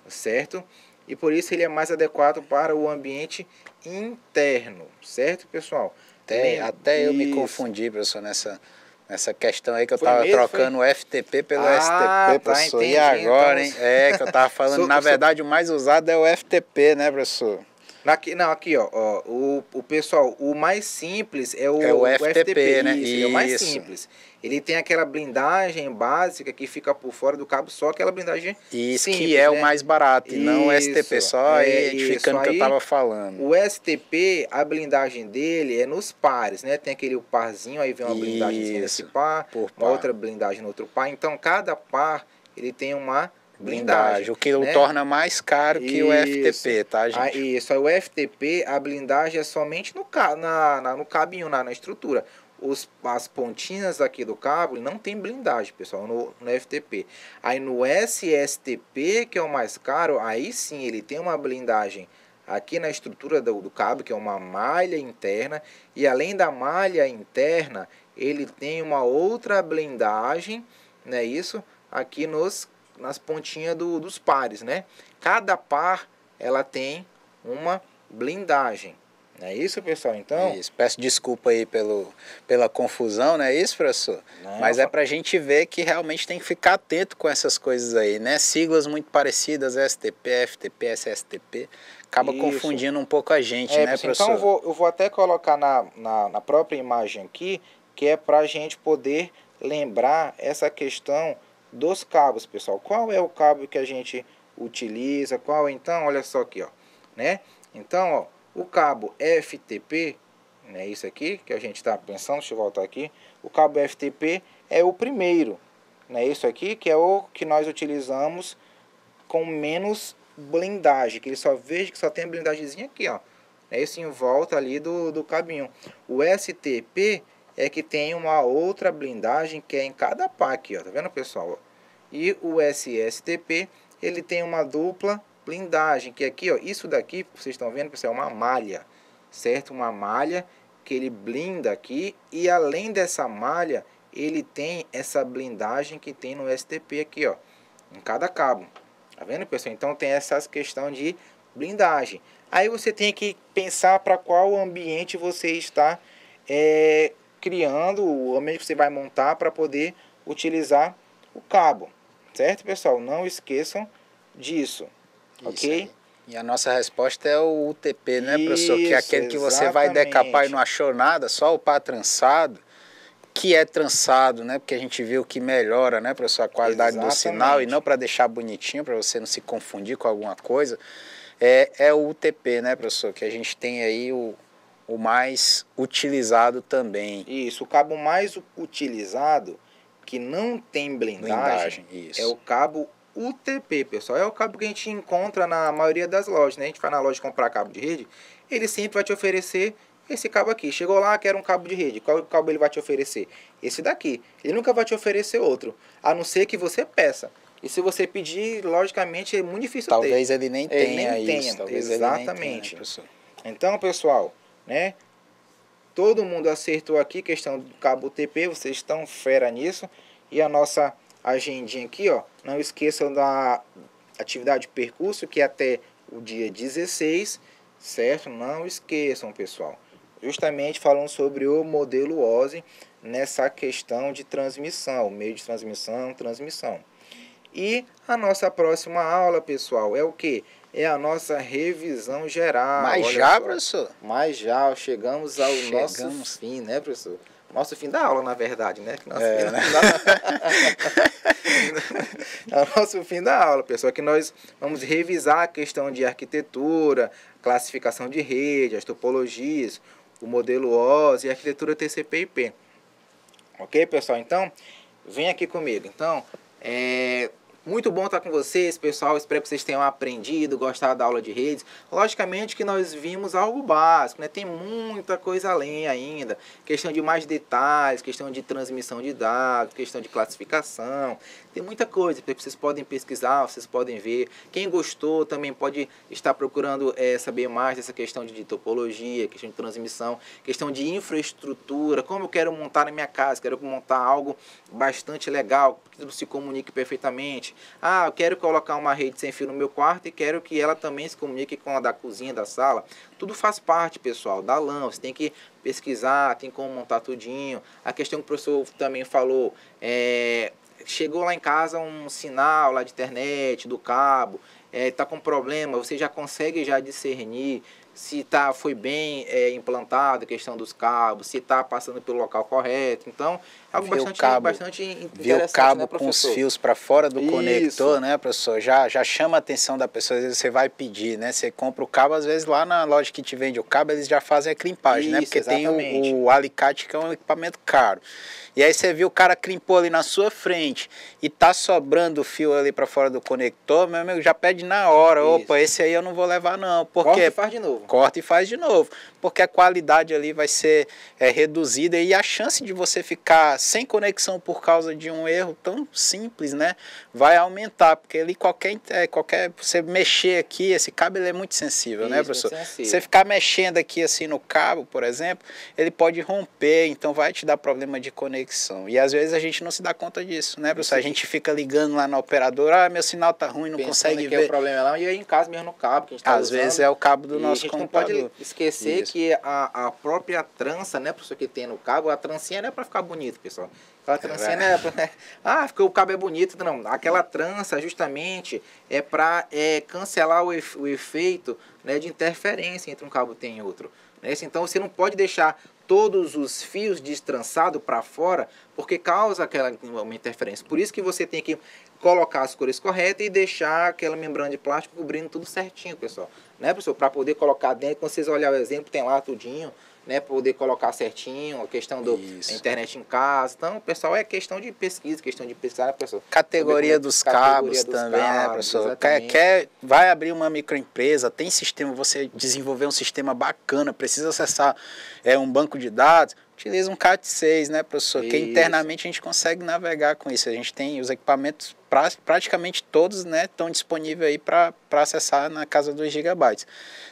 certo? E por isso ele é mais adequado para o ambiente interno, certo, pessoal? Até, até eu me confundi, professor, nessa, nessa questão aí que eu Foi estava trocando o FTP pelo Ah, STP, tá, professor. e entendi, agora, então. hein? É, que eu estava falando, na verdade, o mais usado é o FTP, né, professor? Aqui, não, aqui, ó, ó, o, o pessoal, o mais simples é o, É o FTP, né? Isso, ele é o mais simples. Ele tem aquela blindagem básica que fica por fora do cabo, só aquela blindagem Isso simples, que é o né? mais barato, e não o STP, só é, identificando o que eu aí. estava falando. O STP, a blindagem dele é nos pares, né? Tem aquele parzinho, aí vem uma blindagem nesse par, por uma par. outra blindagem no outro par. Então, cada par, ele tem uma blindagem. O que o né? torna mais caro que o Isso. FTP, tá, gente? Ah, isso, o FTP, a blindagem é somente no, ca- na, na- no cabinho, na, na estrutura. Os, as pontinhas aqui do cabo não tem blindagem, pessoal, no, no FTP. Aí no SSTP, que é o mais caro, aí sim ele tem uma blindagem aqui na estrutura do, do cabo, que é uma malha interna. E além da malha interna, ele tem uma outra blindagem, né? Isso, aqui nos, nas pontinhas do, dos pares, né? Cada par ela tem uma blindagem. Não é isso, pessoal? Então, Isso, peço desculpa aí pelo, pela confusão, não é isso, professor? Não, Mas é para a gente ver que realmente tem que ficar atento com essas coisas aí, né? Siglas muito parecidas, STP, FTP, SSTP, acaba Isso. confundindo um pouco a gente, é, né, professor? então eu vou, eu vou até colocar na, na, na própria imagem aqui, que é para a gente poder lembrar essa questão dos cabos, pessoal. Qual é o cabo que a gente utiliza? Qual então? Olha só aqui, ó, né? Então, ó, o cabo FTP, né, isso aqui que a gente está pensando, deixa eu voltar aqui. O cabo FTP é o primeiro, né? Isso aqui que é o que nós utilizamos com menos blindagem, que ele só veja que só tem a blindagemzinha aqui, ó. É isso em volta ali do, do cabinho. O STP é que tem uma outra blindagem que é em cada par aqui, ó. Tá vendo, pessoal? E o SSTP, ele tem uma dupla blindagem, que aqui, ó, isso daqui, vocês estão vendo, pessoal, é uma malha, certo? Uma malha que ele blinda aqui e além dessa malha, ele tem essa blindagem que tem no STP aqui, ó, em cada cabo. Tá vendo, pessoal? Então tem essas questão de blindagem. Aí você tem que pensar para qual ambiente você está é, criando, o ambiente que você vai montar para poder utilizar o cabo. Certo, pessoal? Não esqueçam disso. Isso ok? aí. E a nossa resposta é o UTP, né, professor? Que é Isso, aquele que você vai decapar e exatamente. não achou nada, só o par trançado, que é trançado, né? Porque a gente viu que melhora, né, professor, a qualidade do sinal e Exatamente. não para deixar bonitinho, para você não se confundir com alguma coisa. É, é o UTP, né, professor? Que a gente tem aí o, o mais utilizado também. Isso. O cabo mais utilizado, que não tem blindagem, Blindagem, isso. é o cabo UTP, pessoal. É o cabo que a gente encontra na maioria das lojas, né? A gente vai na loja comprar cabo de rede, ele sempre vai te oferecer esse cabo aqui. Chegou lá, quer um cabo de rede. Qual cabo ele vai te oferecer? Esse daqui. Ele nunca vai te oferecer outro, a não ser que você peça. E se você pedir, logicamente, é muito difícil ter. Talvez ele nem Ele tenha nem isso. tenha, Talvez ele tenha, exatamente. professor? Então, pessoal, né? Todo mundo acertou aqui questão do cabo UTP, vocês estão fera nisso. E a nossa agendinha aqui, ó, não esqueçam da atividade de percurso, que é até o dia 16, certo? Não esqueçam, pessoal. Justamente falando sobre o modelo OSI nessa questão de transmissão, meio de transmissão, transmissão. E a nossa próxima aula, pessoal, é o que? É a nossa revisão geral. Mas já, só. professor? Mas já, chegamos ao chegamos. nosso fim, né, professor? Nosso fim da aula, na verdade, né? Que é, né? é o nosso fim da aula, pessoal, que nós vamos revisar a questão de arquitetura, classificação de rede, as topologias, o modelo OS e a arquitetura TCP/IP. Ok, pessoal? Então, vem aqui comigo. Então, é, muito bom estar com vocês, pessoal. Espero que vocês tenham aprendido, gostado da aula de redes. Logicamente que nós vimos algo básico, né? Tem muita coisa além ainda. Questão de mais detalhes, questão de transmissão de dados, questão de classificação. Tem muita coisa que vocês podem pesquisar, vocês podem ver. Quem gostou também pode estar procurando é, saber mais dessa questão de topologia, questão de transmissão, questão de infraestrutura. Como eu quero montar na minha casa, quero montar algo bastante legal, que tudo se comunique perfeitamente ah, eu quero colocar uma rede sem fio no meu quarto e quero que ela também se comunique com a da cozinha, da sala. Tudo faz parte, pessoal, da LAN. Você tem que pesquisar, tem como montar tudinho. A questão que o professor também falou, é, chegou lá em casa um sinal lá de internet, do cabo, está é, tá com problema, você já consegue já discernir se tá, foi bem é, implantado a questão dos cabos, se está passando pelo local correto. Então, é algo bastante, cabo, bastante interessante. o cabo né, com os fios para fora do Isso. conector, né, professor? Já, já chama a atenção da pessoa, às vezes você vai pedir, né? Você compra o cabo, às vezes lá na loja que te vende o cabo, eles já fazem a crimpagem, né? Isso, né? Porque exatamente. tem o, o alicate que é um equipamento caro. E aí você viu o cara crimpou ali na sua frente e tá sobrando fio ali para fora do conector, meu amigo, já pede na hora, Isso. opa, esse aí eu não vou levar não. Porque corta e faz de novo. Corta e faz de novo, porque a qualidade ali vai ser é, reduzida e a chance de você ficar sem conexão por causa de um erro tão simples, né, vai aumentar, porque ali qualquer, é, qualquer você mexer aqui, esse cabo ele é muito sensível, né, Isso, né, professor? Sensível. Você ficar mexendo aqui assim no cabo, por exemplo, ele pode romper, então vai te dar problema de conexão. E às vezes a gente não se dá conta disso, né, professor? A gente fica ligando lá na operadora, ah, meu sinal tá ruim, não Pensando consegue que ver. É o problema lá, e aí em casa mesmo no cabo que a gente tá Às usando. vezes é o cabo do nosso computador. Não pode esquecer Isso. Que a, a própria trança, né, professor, que tem no cabo, a trancinha não é para ficar bonito, pessoal. Aquela trancinha é. não é pra, Ah, porque o cabo é bonito. Não, aquela trança justamente é para é, cancelar o, efe, o efeito né, de interferência entre um cabo e outro. Né? Então você não pode deixar todos os fios destrançados para fora, porque causa aquela uma interferência. Por isso que você tem que colocar as cores corretas e deixar aquela membrana de plástico cobrindo tudo certinho, pessoal. Né, pessoal? Para poder colocar dentro, quando vocês olharem o exemplo, tem lá tudinho né, poder colocar certinho, a questão da internet em casa. Então, pessoal, é questão de pesquisa, questão de pesquisar, né, pessoal? Categoria dos categoria cabos dos também, né, cabos, né, professor? Quer, quer, vai abrir uma microempresa, tem sistema, você desenvolver um sistema bacana, precisa acessar é, um banco de dados, utiliza um CAT6, né, professor? Isso. Que internamente a gente consegue navegar com isso. A gente tem os equipamentos pra, praticamente todos, né, estão disponíveis aí para acessar na casa dos gigabytes.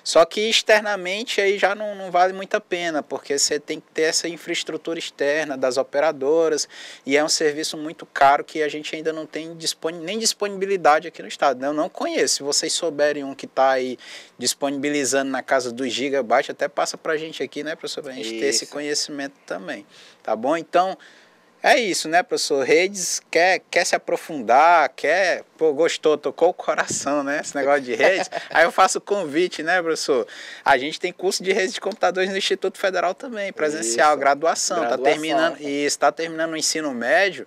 Só que externamente aí já não, não vale muito a pena, porque você tem que ter essa infraestrutura externa das operadoras e é um serviço muito caro que a gente ainda não tem dispon nem disponibilidade aqui no estado. Né? Eu não conheço. Se vocês souberem um que está aí disponibilizando na casa dos gigabytes, até passa para a gente aqui, né, professor, para a gente Isso. ter esse conhecimento também. Tá bom? Então, é isso, né, professor? Redes quer, quer se aprofundar, quer. Pô, gostou, tocou o coração, né? Esse negócio de redes. Aí eu faço o convite, né, professor? A gente tem curso de redes de computadores no Instituto Federal também, presencial, isso. graduação. Tá graduação. Tá terminando, e está terminando o ensino médio,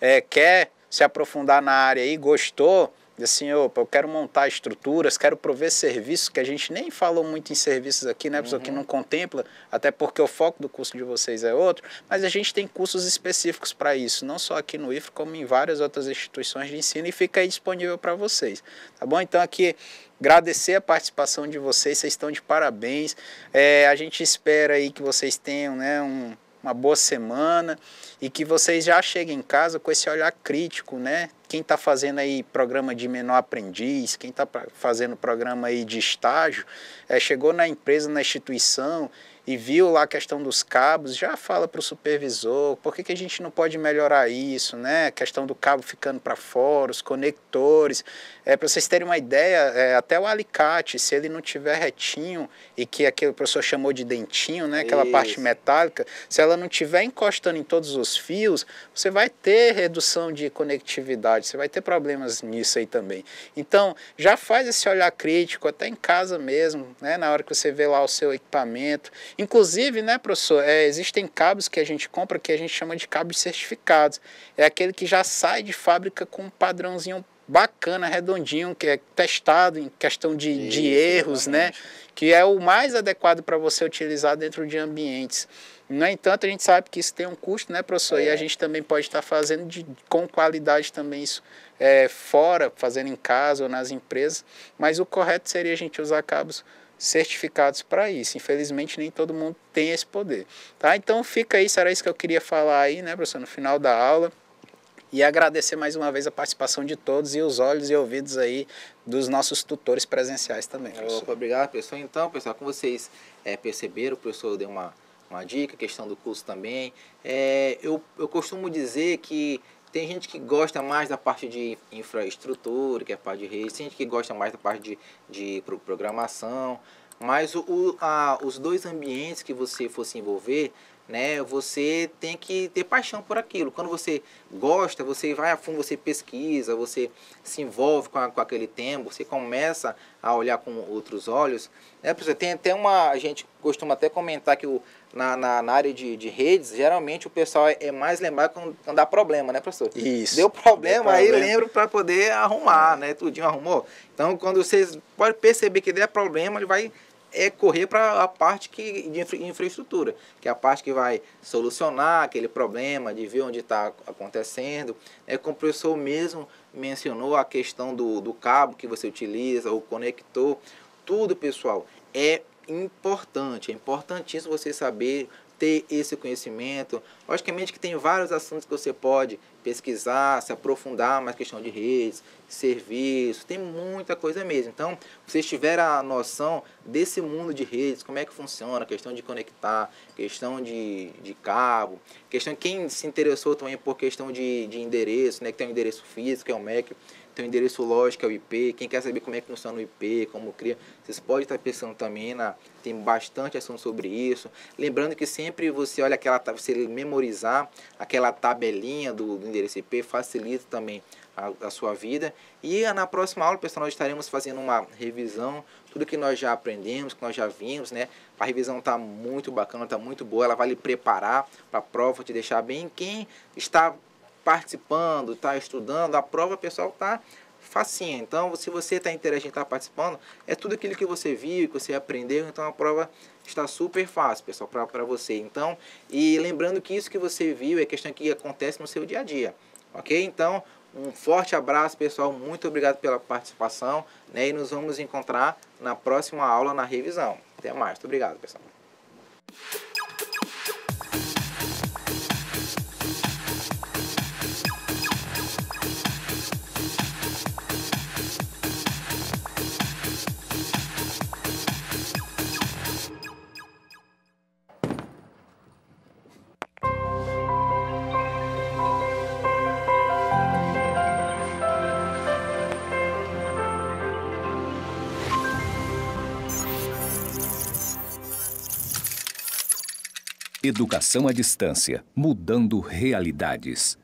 é, quer se aprofundar na área aí, gostou assim, opa, eu quero montar estruturas, quero prover serviços, que a gente nem falou muito em serviços aqui, né, pessoa uhum. que não contempla, até porque o foco do curso de vocês é outro, mas a gente tem cursos específicos para isso, não só aqui no IFRE, como em várias outras instituições de ensino, e fica aí disponível para vocês, tá bom? Então aqui, agradecer a participação de vocês, vocês estão de parabéns, é, a gente espera aí que vocês tenham, né, um, uma boa semana, e que vocês já cheguem em casa com esse olhar crítico, né? Quem está fazendo aí programa de menor aprendiz, quem está fazendo programa aí de estágio, é, chegou na empresa, na instituição e viu lá a questão dos cabos, já fala para o supervisor, por que, que a gente não pode melhorar isso, né? A questão do cabo ficando para fora, os conectores. É, para vocês terem uma ideia, é, até o alicate, se ele não tiver retinho e que aquele professor chamou de dentinho, né? Aquela isso. parte metálica, se ela não tiver encostando em todos os fios, você vai ter redução de conectividade, você vai ter problemas nisso aí também. Então, já faz esse olhar crítico, até em casa mesmo, né, na hora que você vê lá o seu equipamento. Inclusive, né, professor, é, existem cabos que a gente compra que a gente chama de cabos certificados. É aquele que já sai de fábrica com um padrãozinho bacana, redondinho, que é testado em questão de, Isso, de erros, né? Que é o mais adequado para você utilizar dentro de ambientes. No entanto, a gente sabe que isso tem um custo, né, professor? É. E a gente também pode estar fazendo de, com qualidade também isso é, fora, fazendo em casa ou nas empresas, mas o correto seria a gente usar cabos certificados para isso. Infelizmente, nem todo mundo tem esse poder. Tá? Então, fica isso, era isso que eu queria falar aí, né, professor, no final da aula. E agradecer mais uma vez a participação de todos e os olhos e ouvidos aí dos nossos tutores presenciais também. Opa, obrigado, pessoal. Então, pessoal, como vocês é, perceberam, o professor deu uma, uma dica, questão do curso também. É, eu, eu costumo dizer que tem gente que gosta mais da parte de infraestrutura, que é a parte de redes, tem gente que gosta mais da parte de, de programação, mas o a, os dois ambientes que você for se envolver, né, você tem que ter paixão por aquilo. Quando você gosta, você vai a fundo, você pesquisa, você se envolve com, a, com aquele tema, você começa a olhar com outros olhos. Né? Tem até uma, a gente costuma até comentar que o, na, na, na área de, de redes, geralmente o pessoal é, é mais lembrado quando, quando dá problema, né, professor? Isso. Deu problema, Deu problema. aí lembro para poder arrumar, né? Tudinho arrumou. Então, quando vocês podem perceber que der problema, ele vai é correr para a parte que, de infra, infraestrutura, que é a parte que vai solucionar aquele problema, de ver onde está acontecendo. É, como o professor mesmo mencionou a questão do, do cabo que você utiliza, o conector, tudo, pessoal, é importante, é importantíssimo você saber ter esse conhecimento. Logicamente que tem vários assuntos que você pode pesquisar, se aprofundar mais questão de redes, serviço, tem muita coisa mesmo. Então, vocês tiverem a noção desse mundo de redes, como é que funciona, questão de conectar, questão de, de cabo, questão quem se interessou também por questão de, de endereço, né, que tem um endereço físico, é o MEC, o endereço lógico, é o IP. Quem quer saber como é que funciona o IP, como cria, vocês podem estar pensando também, na, tem bastante assunto sobre isso. Lembrando que sempre você olha aquela, você memorizar aquela tabelinha do, do endereço IP facilita também a, a, sua vida. E na próxima aula, pessoal, nós estaremos fazendo uma revisão, tudo que nós já aprendemos, que nós já vimos, né? A revisão está muito bacana, está muito boa, ela vai lhe preparar para a prova, te deixar bem. Quem está participando, está estudando, a prova pessoal está facinha. Então, se você está interagindo, está participando, é tudo aquilo que você viu, que você aprendeu, então a prova está super fácil, pessoal, para você. Então, e lembrando que isso que você viu é questão que acontece no seu dia a dia, ok? Então, um forte abraço, pessoal, muito obrigado pela participação, né? E nos vamos encontrar na próxima aula na revisão. Até mais, muito obrigado, pessoal. Educação à distância, mudando realidades.